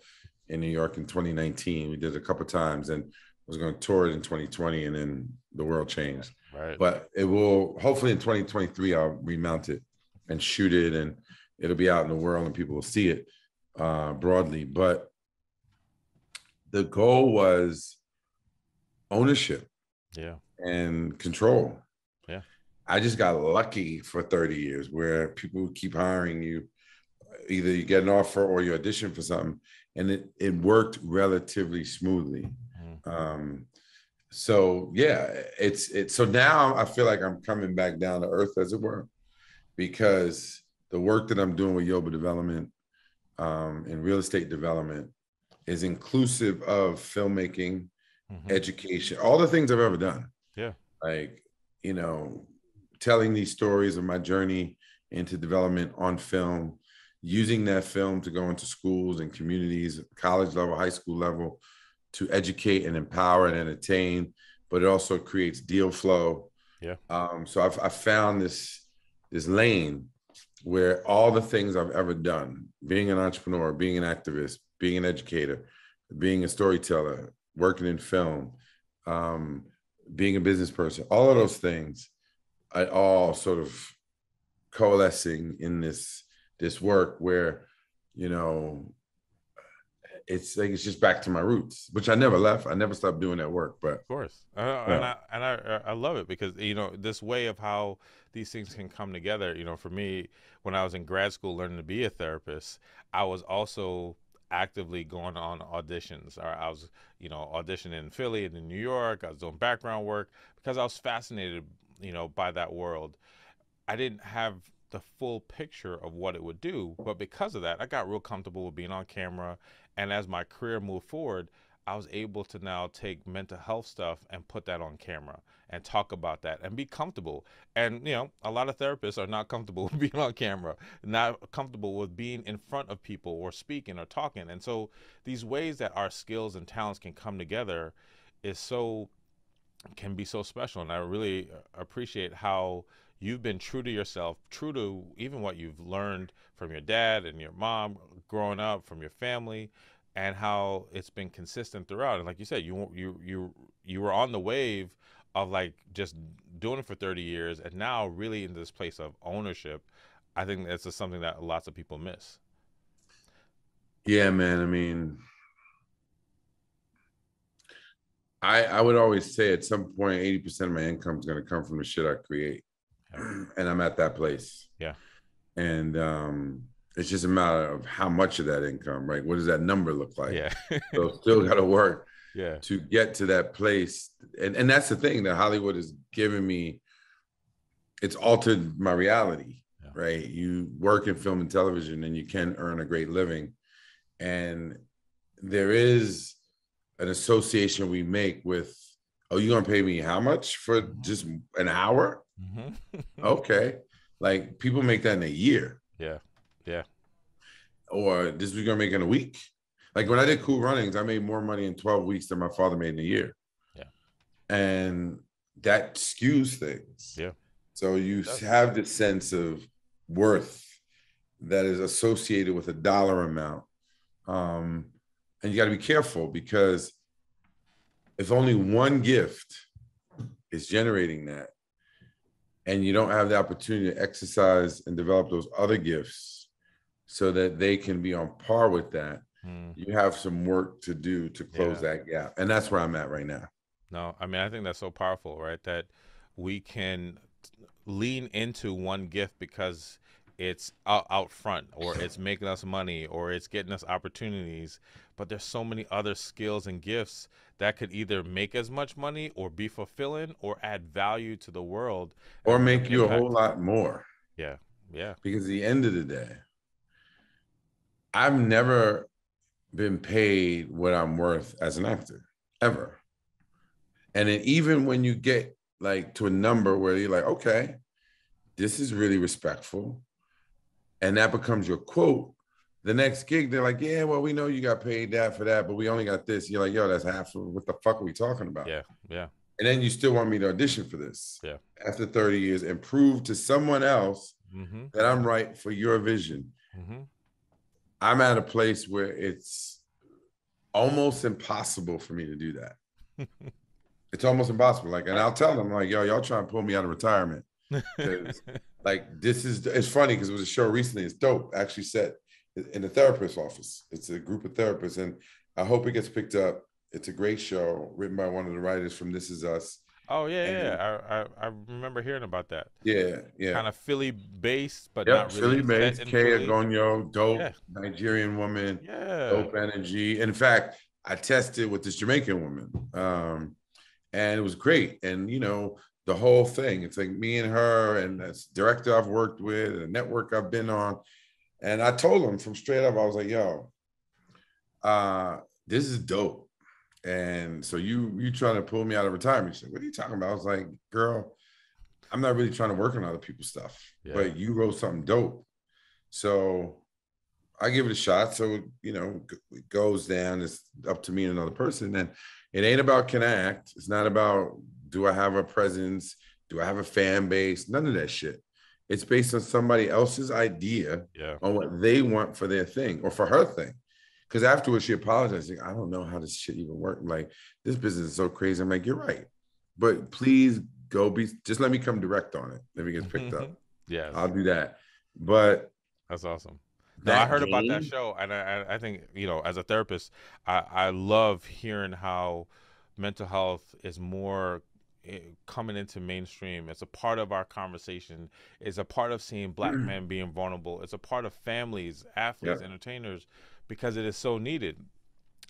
in New York in 2019, we did it a couple times, and was going to tour it in 2020, and then the world changed. Right. But it will hopefully in 2023 I'll remount it and shoot it, and it'll be out in the world, and people will see it uh, broadly. But the goal was ownership. Yeah. And control I just got lucky for 30 years where people keep hiring you. Either you get an offer or you audition for something, and it, it worked relatively smoothly. Mm-hmm. Um, so yeah, it's it's so now I feel like I'm coming back down to earth, as it were, because the work that I'm doing with Yoba Development um, and real estate development is inclusive of filmmaking, mm-hmm. education, all the things I've ever done. Yeah, like you know, telling these stories of my journey into development on film, using that film to go into schools and communities, college level, high school level, to educate and empower and entertain, but it also creates deal flow. Yeah. Um, so I've, I've found this this lane where all the things I've ever done, being an entrepreneur, being an activist, being an educator, being a storyteller, working in film, um, being a business person, all of those things, I all sort of coalescing in this this work where, you know, it's like it's just back to my roots, which I never left. I never stopped doing that work. But of course, uh, yeah. and I and I I love it because you know this way of how these things can come together. You know, for me, when I was in grad school learning to be a therapist, I was also actively going on auditions. Or I was, you know, auditioning in Philly and in New York. I was doing background work because I was fascinated, you know, by that world. I didn't have the full picture of what it would do. But because of that, I got real comfortable with being on camera. And as my career moved forward, I was able to now take mental health stuff and put that on camera and talk about that and be comfortable. And, you know, a lot of therapists are not comfortable with being on camera, not comfortable with being in front of people or speaking or talking. And so these ways that our skills and talents can come together is so, can be so special. And I really uh, appreciate how you've been true to yourself, true to even what you've learned from your dad and your mom growing up, from your family, and how it's been consistent throughout. And like you said, you you you you were on the wave of like just doing it for 30 years and now really in this place of ownership. I think that's just something that lots of people miss. Yeah, man. I mean, I I would always say at some point, 80% of my income is going to come from the shit I create and I'm at that place. Yeah. And um, it's just a matter of how much of that income, right? What does that number look like? Yeah. so still got to work. Yeah. To get to that place, and and that's the thing that Hollywood has given me. It's altered my reality, yeah. right? You work in film and television, and you can earn a great living, and there is an association we make with oh, you gonna pay me how much for mm-hmm. just an hour? Mm-hmm. okay. Like people make that in a year. Yeah. Yeah. Or this we're gonna make in a week. Like when I did Cool Runnings, I made more money in 12 weeks than my father made in a year. Yeah. And that skews things. Yeah. So you have the sense of worth that is associated with a dollar amount. Um, and you got to be careful because if only one gift is generating that and you don't have the opportunity to exercise and develop those other gifts so that they can be on par with that mm. you have some work to do to close yeah. that gap and that's where i'm at right now no i mean i think that's so powerful right that we can lean into one gift because it's out, out front or it's making us money or it's getting us opportunities but there's so many other skills and gifts that could either make as much money or be fulfilling or add value to the world or make you impact. a whole lot more. Yeah yeah. Because at the end of the day i've never been paid what i'm worth as an actor ever. And then even when you get like to a number where you're like okay this is really respectful and that becomes your quote the next gig, they're like, yeah, well, we know you got paid that for that, but we only got this. You're like, yo, that's half of what the fuck are we talking about? Yeah, yeah. And then you still want me to audition for this. Yeah. After 30 years and prove to someone else mm-hmm. that I'm right for your vision. Mm-hmm. I'm at a place where it's almost impossible for me to do that. it's almost impossible. Like, and I'll tell them, like, yo, y'all trying to pull me out of retirement. like this is it's funny because it was a show recently. It's dope. Actually said in the therapist's office. It's a group of therapists, and I hope it gets picked up. It's a great show written by one of the writers from This Is Us. Oh yeah, and yeah. I, I, I remember hearing about that. Yeah, yeah. Kind of Philly based, but yep, not really. Philly based. Kay Oyegun, dope yeah. Nigerian woman. Yeah. Dope energy. In fact, I tested with this Jamaican woman, um, and it was great. And you know, the whole thing. It's like me and her, and this director I've worked with, and a network I've been on. And I told him from straight up, I was like, yo, uh, this is dope. And so you you trying to pull me out of retirement. She said, What are you talking about? I was like, girl, I'm not really trying to work on other people's stuff, yeah. but you wrote something dope. So I give it a shot. So, you know, it goes down. It's up to me and another person. And it ain't about can I act. It's not about do I have a presence? Do I have a fan base? None of that shit. It's based on somebody else's idea Yeah. on what they want for their thing or for her thing. Because afterwards she apologized. Like, I don't know how this shit even work. Like, this business is so crazy. I'm like, you're right. But please go be just let me come direct on it if it gets picked up. Mm-hmm. yeah. I'll do that. But That's awesome. No, I heard about that show, and I, I- think you know, as a therapist, I, I love hearing how mental health is more Eh, coming into mainstream. It's a part of our conversation. It's a part of seeing black mm. men being vulnerable. It's a part of families, athletes, Yeah. entertainers, because it is so needed.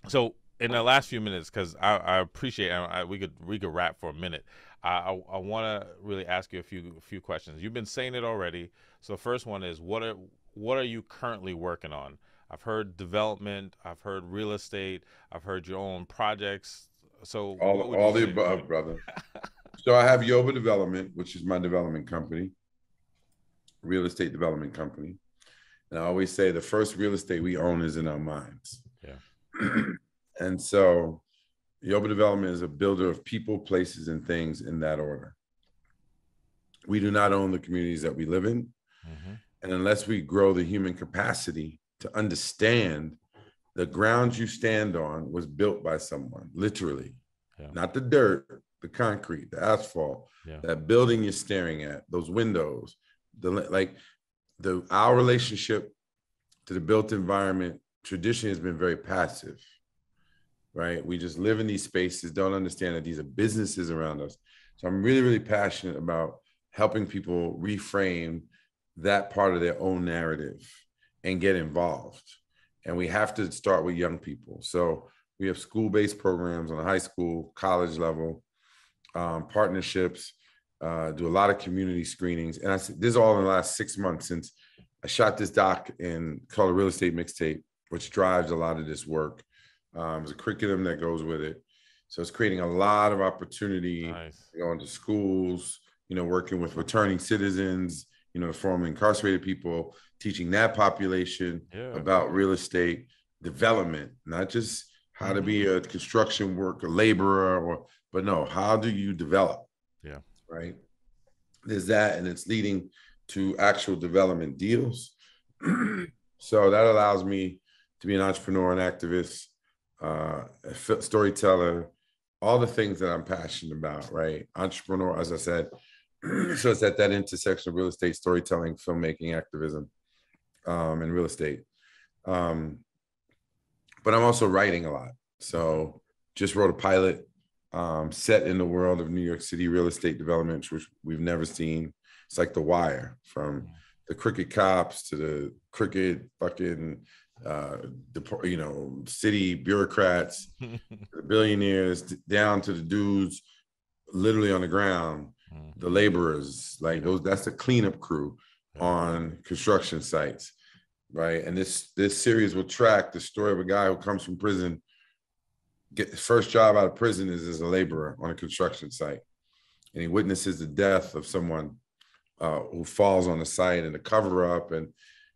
So, in the last few minutes, because I, I appreciate, I, I, we could we could wrap for a minute. I I, I want to really ask you a few a few questions. You've been saying it already. So, the first one is what are what are you currently working on? I've heard development. I've heard real estate. I've heard your own projects. So all, all the say? above, brother. so I have Yoba Development, which is my development company, real estate development company. And I always say the first real estate we own is in our minds. Yeah. and so Yoba Development is a builder of people, places, and things in that order. We do not own the communities that we live in. Mhm. And unless we grow the human capacity to understand the ground you stand on was built by someone, literally, Yeah. not the dirt, the concrete, the asphalt, Yeah. that building you're staring at, those windows, the like the our relationship to the built environment traditionally has been very passive. Right. We just live in these spaces, don't understand that these are businesses around us. So I'm really, really passionate about helping people reframe that part of their own narrative and get involved. And we have to start with young people. So we have school-based programs on a high school, college level, um, partnerships, uh, do a lot of community screenings. And I this is all in the last six months since I shot this doc in called a real estate mixtape, which drives a lot of this work. Um, there's a curriculum that goes with it. So it's creating a lot of opportunity Nice. going to schools, you know, working with returning citizens, you know, formerly incarcerated people, teaching that population Yeah. about real estate development, not just how to be a construction worker, laborer, or but no, how do you develop? Yeah. Right. There's that, and it's leading to actual development deals. so that allows me to be an entrepreneur and activist, uh, a storyteller, all the things that I'm passionate about, right? Entrepreneur, as I said. so it's at that intersection of real estate, storytelling, filmmaking, activism, um, and real estate. Um, but I'm also writing a lot. So just wrote a pilot um, set in the world of New York City real estate development, which we've never seen. It's like The Wire, from the crooked cops to the crooked fucking, uh, you know, city bureaucrats, the billionaires, down to the dudes literally on the ground, Mhm. the laborers, like those. That's the cleanup crew Yeah. on construction sites, right? And this this series will track the story of a guy who comes from prison. Get his first job out of prison is as a laborer on a construction site, and he witnesses the death of someone uh, who falls on the site and the cover up, and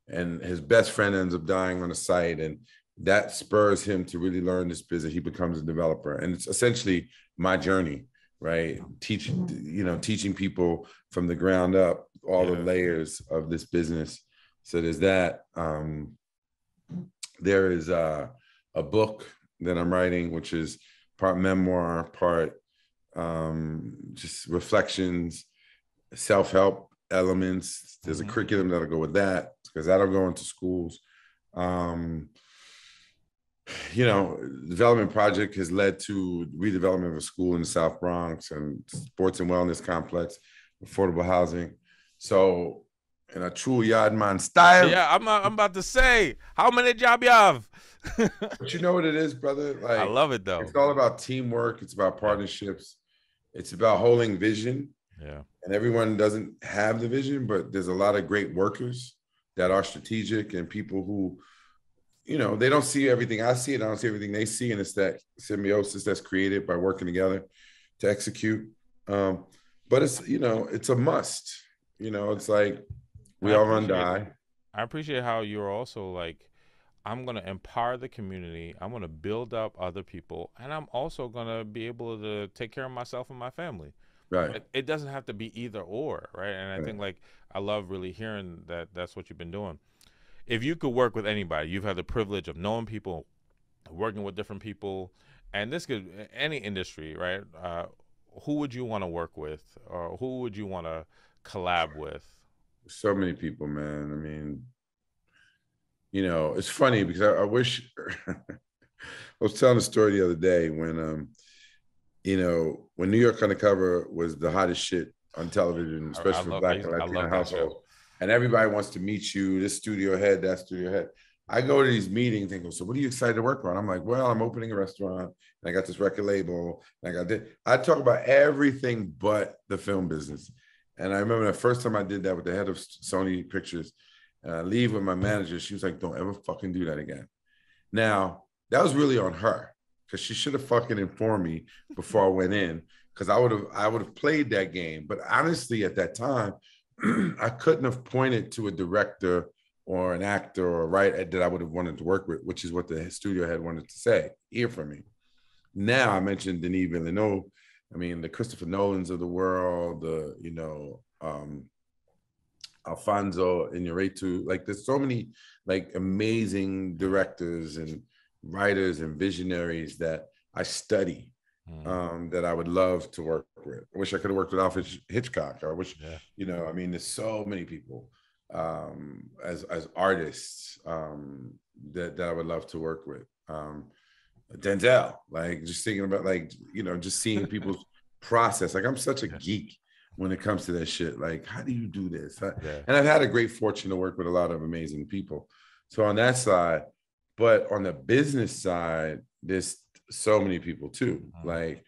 and his best friend ends up dying on the site, and that spurs him to really learn this business. He becomes a developer, and it's essentially my journey, right? Teaching, you know, teaching people from the ground up all the layers of this business. So there's that. Um, there is uh, a book that I'm writing, which is part memoir, part um, just reflections, self-help elements. There's a Mhm. curriculum that'll go with that because that'll go into schools. Um, you know, development project has led to redevelopment of a school in the South Bronx and sports and wellness complex, affordable housing. So, in a true Yardman style, Yeah, I'm uh, I'm about to say, how many job you have? but you know what it is, brother. Like, I love it though. it's all about teamwork. It's about partnerships. It's about holding vision. Yeah. and everyone doesn't have the vision, but there's a lot of great workers that are strategic and people who, you know, they don't see everything I see and I don't see everything they see. And it's that symbiosis that's created by working together to execute. Um, but it's, you know, it's a must. You know, it's like we I all run appreciate die. I appreciate how you're also like, I'm gonna empower the community. I'm gonna build up other people, and I'm also gonna be able to take care of myself and my family. Right. It, it doesn't have to be either or, right? And I Right. think like I love really hearing that that's what you've been doing. If you could work with anybody, you've had the privilege of knowing people, working with different people, and this could any industry, right? Uh, who would you want to work with, or who would you want to collab with? so many people, man. I mean, you know, it's funny because I, I wish I was telling a story the other day when um, you know, when New York Undercover was the hottest shit on television, especially for black and Latino households. And everybody wants to meet you, this studio head, that studio head. I go to these meetings and go, so what are you excited to work on? I'm like, well, I'm opening a restaurant and I got this record label and I got this. I talk about everything but the film business. And I remember the first time I did that with the head of Sony Pictures, and I leave with my manager. She was like, don't ever fucking do that again. Now, that was really on her because she should have fucking informed me before I went in because I would have I would have played that game. But honestly, at that time, I couldn't have pointed to a director or an actor or a writer that I would have wanted to work with, which is what the studio had wanted to say, hear from me. Now I mentioned Denis Villeneuve. I mean, the Christopher Nolans of the world, the, you know, um, Alfonso Inarritu, like there's so many like amazing directors and writers and visionaries that I study Mm, um, that I would love to work with. I wish I could have worked with Alfred Hitchcock. I wish, yeah. you know, I mean, there's so many people um, as as artists um, that that I would love to work with. Um, Denzel, like just thinking about like you know, just seeing people's process. Like I'm such a Yeah. geek when it comes to that shit. Like, how do you do this? Yeah. and I've had a great fortune to work with a lot of amazing people. So on that side, but on the business side, there's so many people too, Mhm. like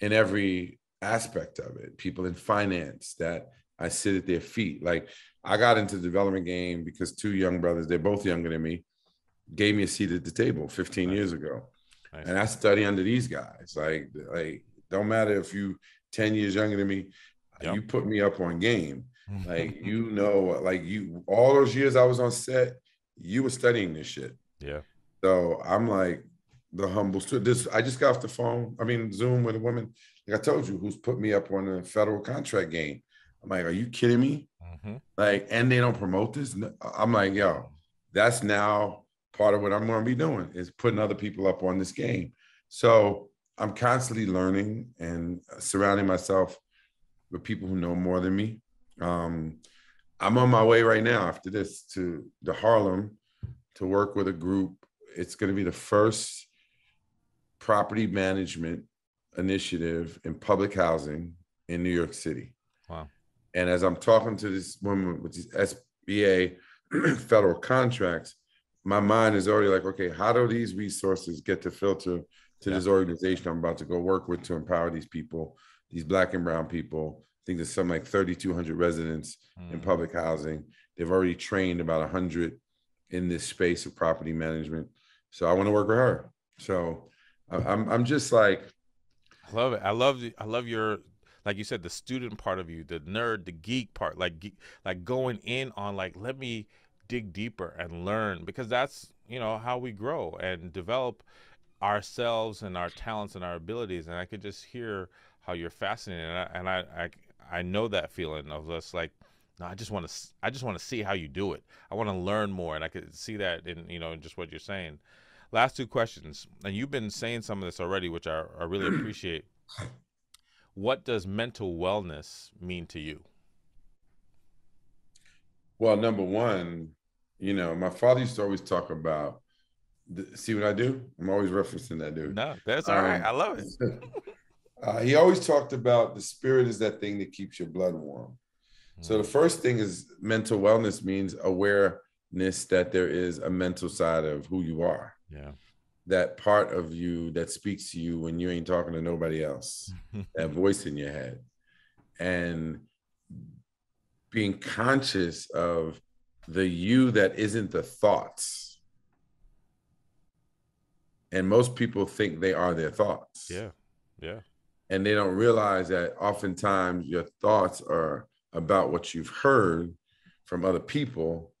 in every aspect of it. People in finance that I sit at their feet. Like I got into the development game because two young brothers, they're both younger than me, gave me a seat at the table 15 Nice. years ago. Nice. And I study under these guys. Like, like don't matter if you 10 years younger than me, Yep. you put me up on game like you know like you all those years i was on set you were studying this shit yeah. so i'm like the humble this i just got off the phone i mean zoom with a woman like i told you who's put me up on a federal contract game? I'm like are you kidding me? Hmm like and they don't promote this? I'm like yo that's now part of what i'm going to be doing is putting other people up on this game. So i'm constantly learning and surrounding myself with people who know more than me. Um, i'm on my way right now after this to the harlem to work with a group. It's going to be the first property management initiative in public housing in new york city Wow. and as I'm talking to this woman with these SBA federal contracts, my mind is already like, okay, how do these resources get to filter to Yeah. this organization I'm about to go work with to empower these people, these black and brown people? I think there's something like 3,200 residents in Mm. public housing. They've already trained about 100 in this space of property management. So I want to work with her. So I'm, I'm just like, I love it. I love I love your like you said the student part of you, the nerd, the geek part, like like going in on like let me dig deeper and learn because that's you know how we grow and develop ourselves and our talents and our abilities. And I could just hear how you're fascinated, and I and I I, I know that feeling of just like. No, I just want to. I just want to see how you do it. I want to learn more, and I could see that in you know in just what you're saying. Last two questions, and you've been saying some of this already, which I, I really appreciate. What does mental wellness mean to you? Well, number one, you know, my father used to always talk about. The, see what I do? I'm always referencing that dude. No, that's all right. Um, I love it. Uh, he always talked about the spirit is that thing that keeps your blood warm. So Mm. the first thing is mental wellness means awareness that there is a mental side of who you are. Yeah. That part of you that speaks to you when you ain't talking to nobody else. that voice in your head and being conscious of the you that isn't the thoughts and most people think they are their thoughts yeah. Yeah. and they don't realize that oftentimes your thoughts are about what you've heard from other people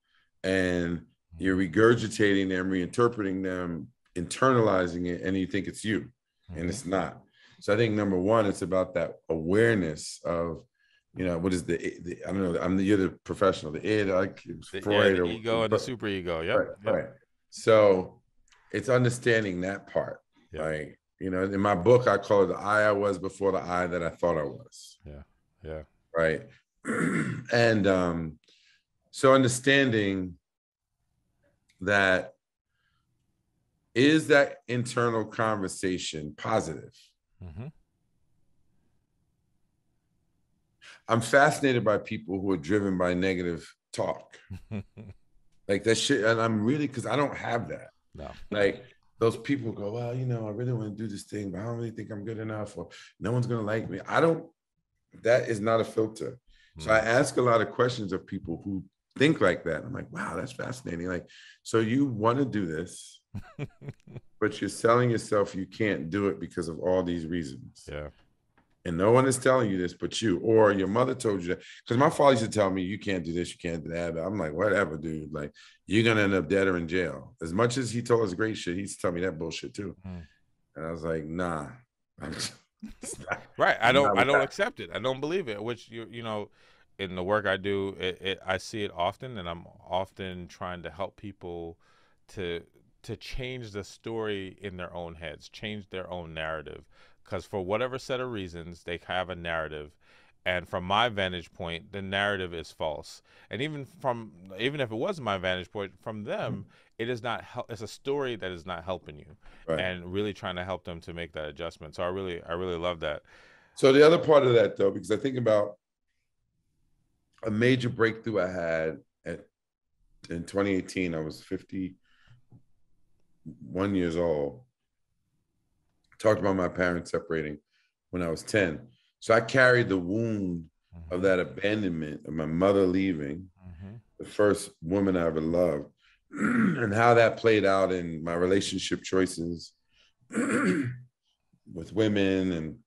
and you're regurgitating them reinterpreting them internalizing it and you think it's you and it's not So I think number one, it's about that awareness of, you know, what is the, the I don't know, I'm the, you're the professional, the id, like The, Freud yeah, or the ego and the super ego. Yep. right, yep. right. So it's understanding that part. Yeah. Like, you know, in my book, I call it the I I was before the I that I thought I was. Yeah. Yeah. Right. and um, so understanding that is that internal conversation positive? hmm I'm fascinated by people who are driven by negative talk. Like that shit. And I'm really because I don't have that. no. like those people go, well, you know, I really want to do this thing, but I don't really think I'm good enough, or no one's gonna like me. I don't. That is not a filter. So I ask a lot of questions of people who think like that. I'm like, wow, that's fascinating. Like, so you want to do this, but you're selling yourself you can't do it because of all these reasons. yeah. And no one is telling you this but you, or your mother told you that. Because my father used to tell me, you can't do this, you can't do that. But I'm like, whatever, dude. Like, you're gonna end up dead or in jail. As much as he told us great shit, he used to tell me that bullshit too. Mm. And I was like, nah. Not- Right. I don't. I don't that. accept it. I don't believe it. Which you you know, in the work I do, it, it I see it often, and I'm often trying to help people to to change the story in their own heads, change their own narrative, because for whatever set of reasons they have a narrative. And from my vantage point, the narrative is false. And even from even if it was my vantage point, from them, mm-hmm. it is not. Hel- it's a story that is not helping you Right. and really trying to help them to make that adjustment. So I really, I really love that. So the other part of that though, because I think about a major breakthrough I had at in 2018, I was 51 years old. Talked about my parents separating when I was 10. So I carried the wound of that abandonment of my mother leaving, Mm-hmm. the first woman I ever loved, and how that played out in my relationship choices with women and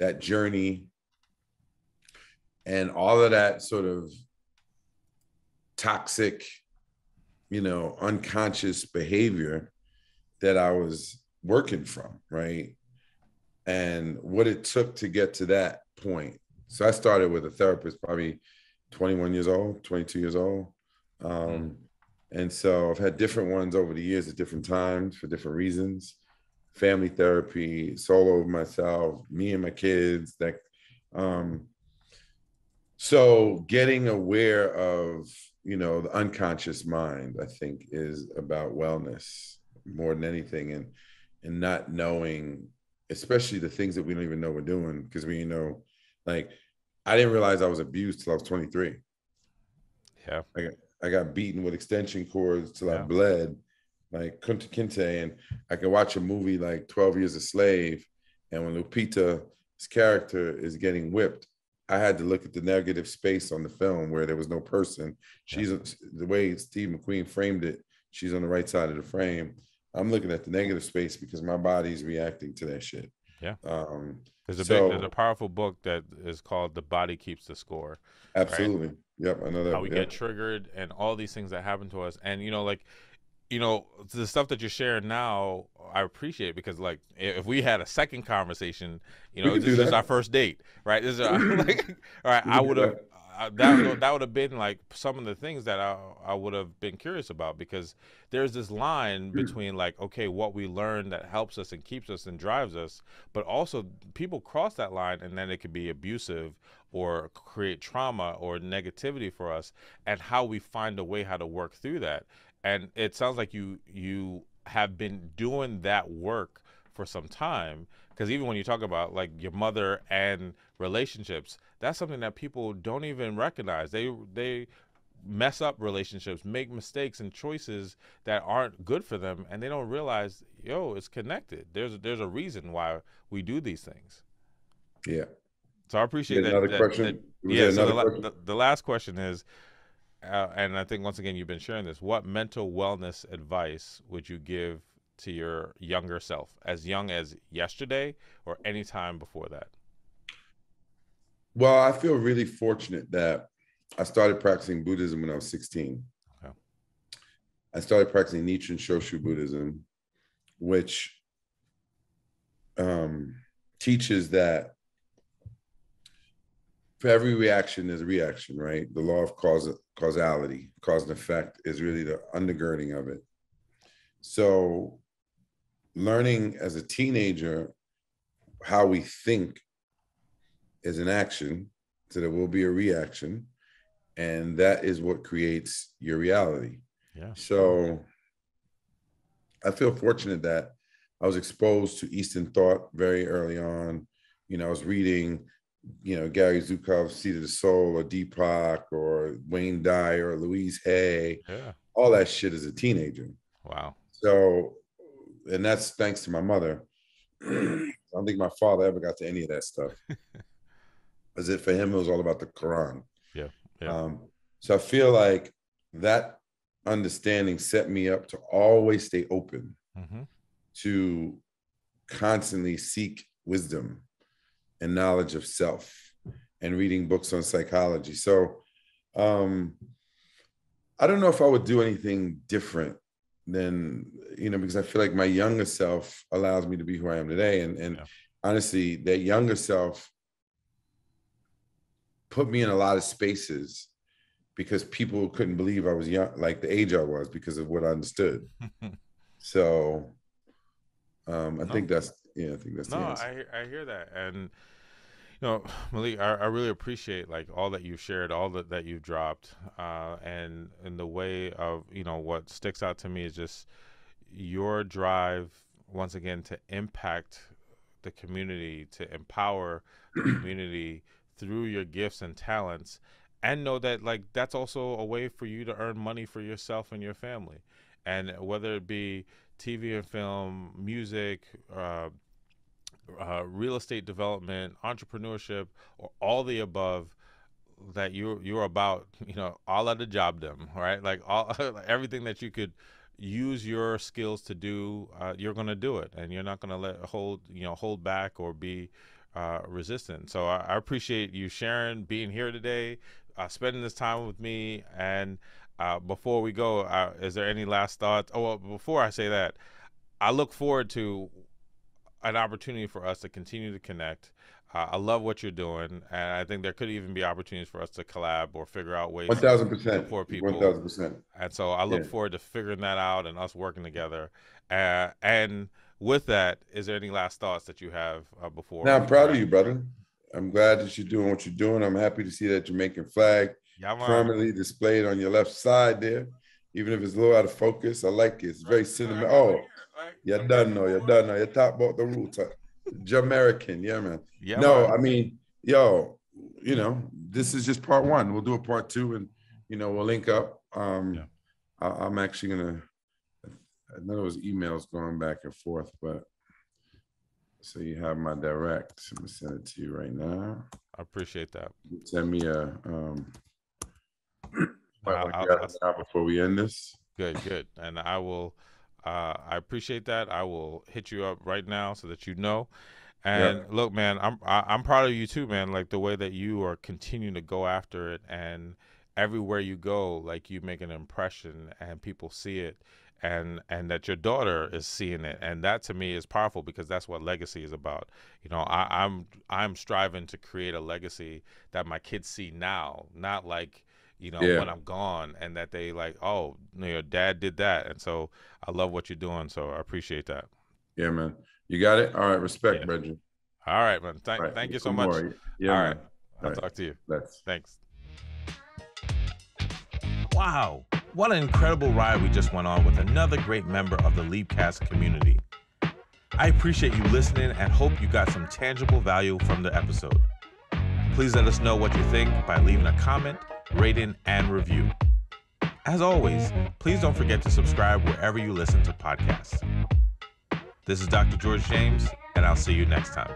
that journey and all of that sort of toxic, you know, unconscious behavior that I was working from, right? And what it took to get to that point. So I started with a therapist probably 21 years old, 22 years old. Um, and so I've had different ones over the years at different times for different reasons. Family therapy, solo myself, me and my kids. That um, so getting aware of you know the unconscious mind, I think, is about wellness more than anything, and and not knowing, especially the things that we don't even know we're doing because we you know, like, I didn't realize I was abused till I was 23. Yeah. I got beaten with extension cords till I bled, like Kunta Kinte, and I could watch a movie like Twelve Years a Slave, and when Lupita's character is getting whipped, I had to look at the negative space on the film where there was no person. She's the way Steve McQueen framed it. She's on the right side of the frame. I'm looking at the negative space because my body's reacting to that shit. Yeah. Um, There's a So- big, there's a powerful book that is called "The Body Keeps the Score." absolutely. Yep. I know that. How we get triggered and all these things that happen to us, and you know, like, you know, the stuff that you're sharing now, I appreciate because, like, if we had a second conversation, you know, this is do just that. our first date, right? This is our, like, all right. I would have. that. Uh, that would- that would have been like some of the things that I I would have been curious about because there's this line between like okay what we learn that helps us and keeps us and drives us but also people cross that line and then it could be abusive or create trauma or negativity for us and how we find a way how to work through that and it sounds like you you have been doing that work for some time. Because even when you talk about like your mother and relationships that's something that people don't even recognize. They they mess up relationships make mistakes and choices that aren't good for them and they don't realize yo it's connected. There's there's a reason why we do these things. Yeah. so i appreciate that, Another that- question. that- yeah so the, the, the last question is uh, and i think once again you've been sharing this what mental wellness advice would you give to your younger self as young as yesterday or any time before that Well, I feel really fortunate that I started practicing Buddhism when I was 16. Okay. I started practicing Nichiren Shoshu Buddhism, which um, teaches that for every reaction there's a reaction, right? The law of cause causality, cause and effect is really the undergirding of it. So learning as a teenager how we think is an action, so there will be a reaction, and that is what creates your reality. Yeah. So I feel fortunate that I was exposed to Eastern thought very early on. You know, I was reading, you know, Gary Zukav, Seat of the Soul, or Deepak, or Wayne Dyer, or Louise Hay, Yeah. all that shit as a teenager. Wow. So, and that's thanks to my mother. I don't think my father ever got to any of that stuff. As if for him, it was all about the Quran. Yeah, yeah. Um, so I feel like that understanding set me up to always stay open hmm to constantly seek wisdom and knowledge of self and reading books on psychology. So um I don't know if I would do anything different than you know because I feel like my younger self allows me to be who I am today and and Yeah. honestly that younger self put me in a lot of spaces because people couldn't believe I was young like the age I was because of what I understood. So um, I No. think that's yeah, I think that's No. I hear- I hear that, and you know, Malik, I, I really appreciate like all that you've shared, all that that you've dropped, uh, and in the way of you know what sticks out to me is just your drive once again to impact the community, to empower the community through your gifts and talents, and know that like that's also a way for you to earn money for yourself and your family, and whether it be TV and film, music. Uh, uh, real estate development, entrepreneurship, or all the above that you're you're about, you know, all of the job done, right? Like all everything that you could use your skills to do, uh, you're going to do it, and you're not going to let hold you know hold back or be uh, resistant. So I, I appreciate you sharing, being here today, uh, spending this time with me, and. Uh, before we go, uh, is there any last thoughts? Oh, well, before I say that, I look forward to an opportunity for us to continue to connect. Uh, I love what you're doing, and I think there could even be opportunities for us to collab or figure out ways. One thousand percent. support people. One thousand percent. And so I look Yeah. forward to figuring that out and us working together. Uh, and with that, is there any last thoughts that you have uh, before? Now I'm proud of you, brother. I'm glad that you're doing what you're doing. I'm happy to see that Jamaican flag Yeah, man. prominently displayed on your left side there, even if it's a little out of focus. I like it. It's very cinematic. Oh, you done know, You're done know. You talk about the roots. Jamaican, yeah, man. Yeah, no, man. I mean, yo, you know, this is just part one. We'll do a part two, and you know, we'll link up. Um, Yeah. I, I'm actually gonna. I know there was emails going back and forth, but so you have my direct. I'm gonna send it to you right now. I appreciate that. Send me a um. might I'll- I'll- grab I'll- it now before we end this. Good, good. And I will, uh, I appreciate that. I will hit you up right now so that you know. And look, man, I'm I, I'm proud of you too, man. Like the way that you are continuing to go after it, and everywhere you go, like you make an impression, and people see it, and and that your daughter is seeing it, and that to me is powerful because that's what legacy is about. You know, I, I'm I'm striving to create a legacy that my kids see now, not like you know Yeah. when I'm gone, and that they like, oh, you know, your dad did that, and so I love what you're doing, so I appreciate that. Yeah, man. You got it. All right. Respect, Yeah. All right, man. Thank, right, thank you so much. Yeah, All I'll All right. talk to you. Let's. Thanks. Wow. What an incredible ride we just went on with another great member of the Leapcast community. I appreciate you listening and hope you got some tangible value from the episode. Please let us know what you think by leaving a comment, rating, and review. As always, please don't forget to subscribe wherever you listen to podcasts. This is Dr. George James, and I'll see you next time.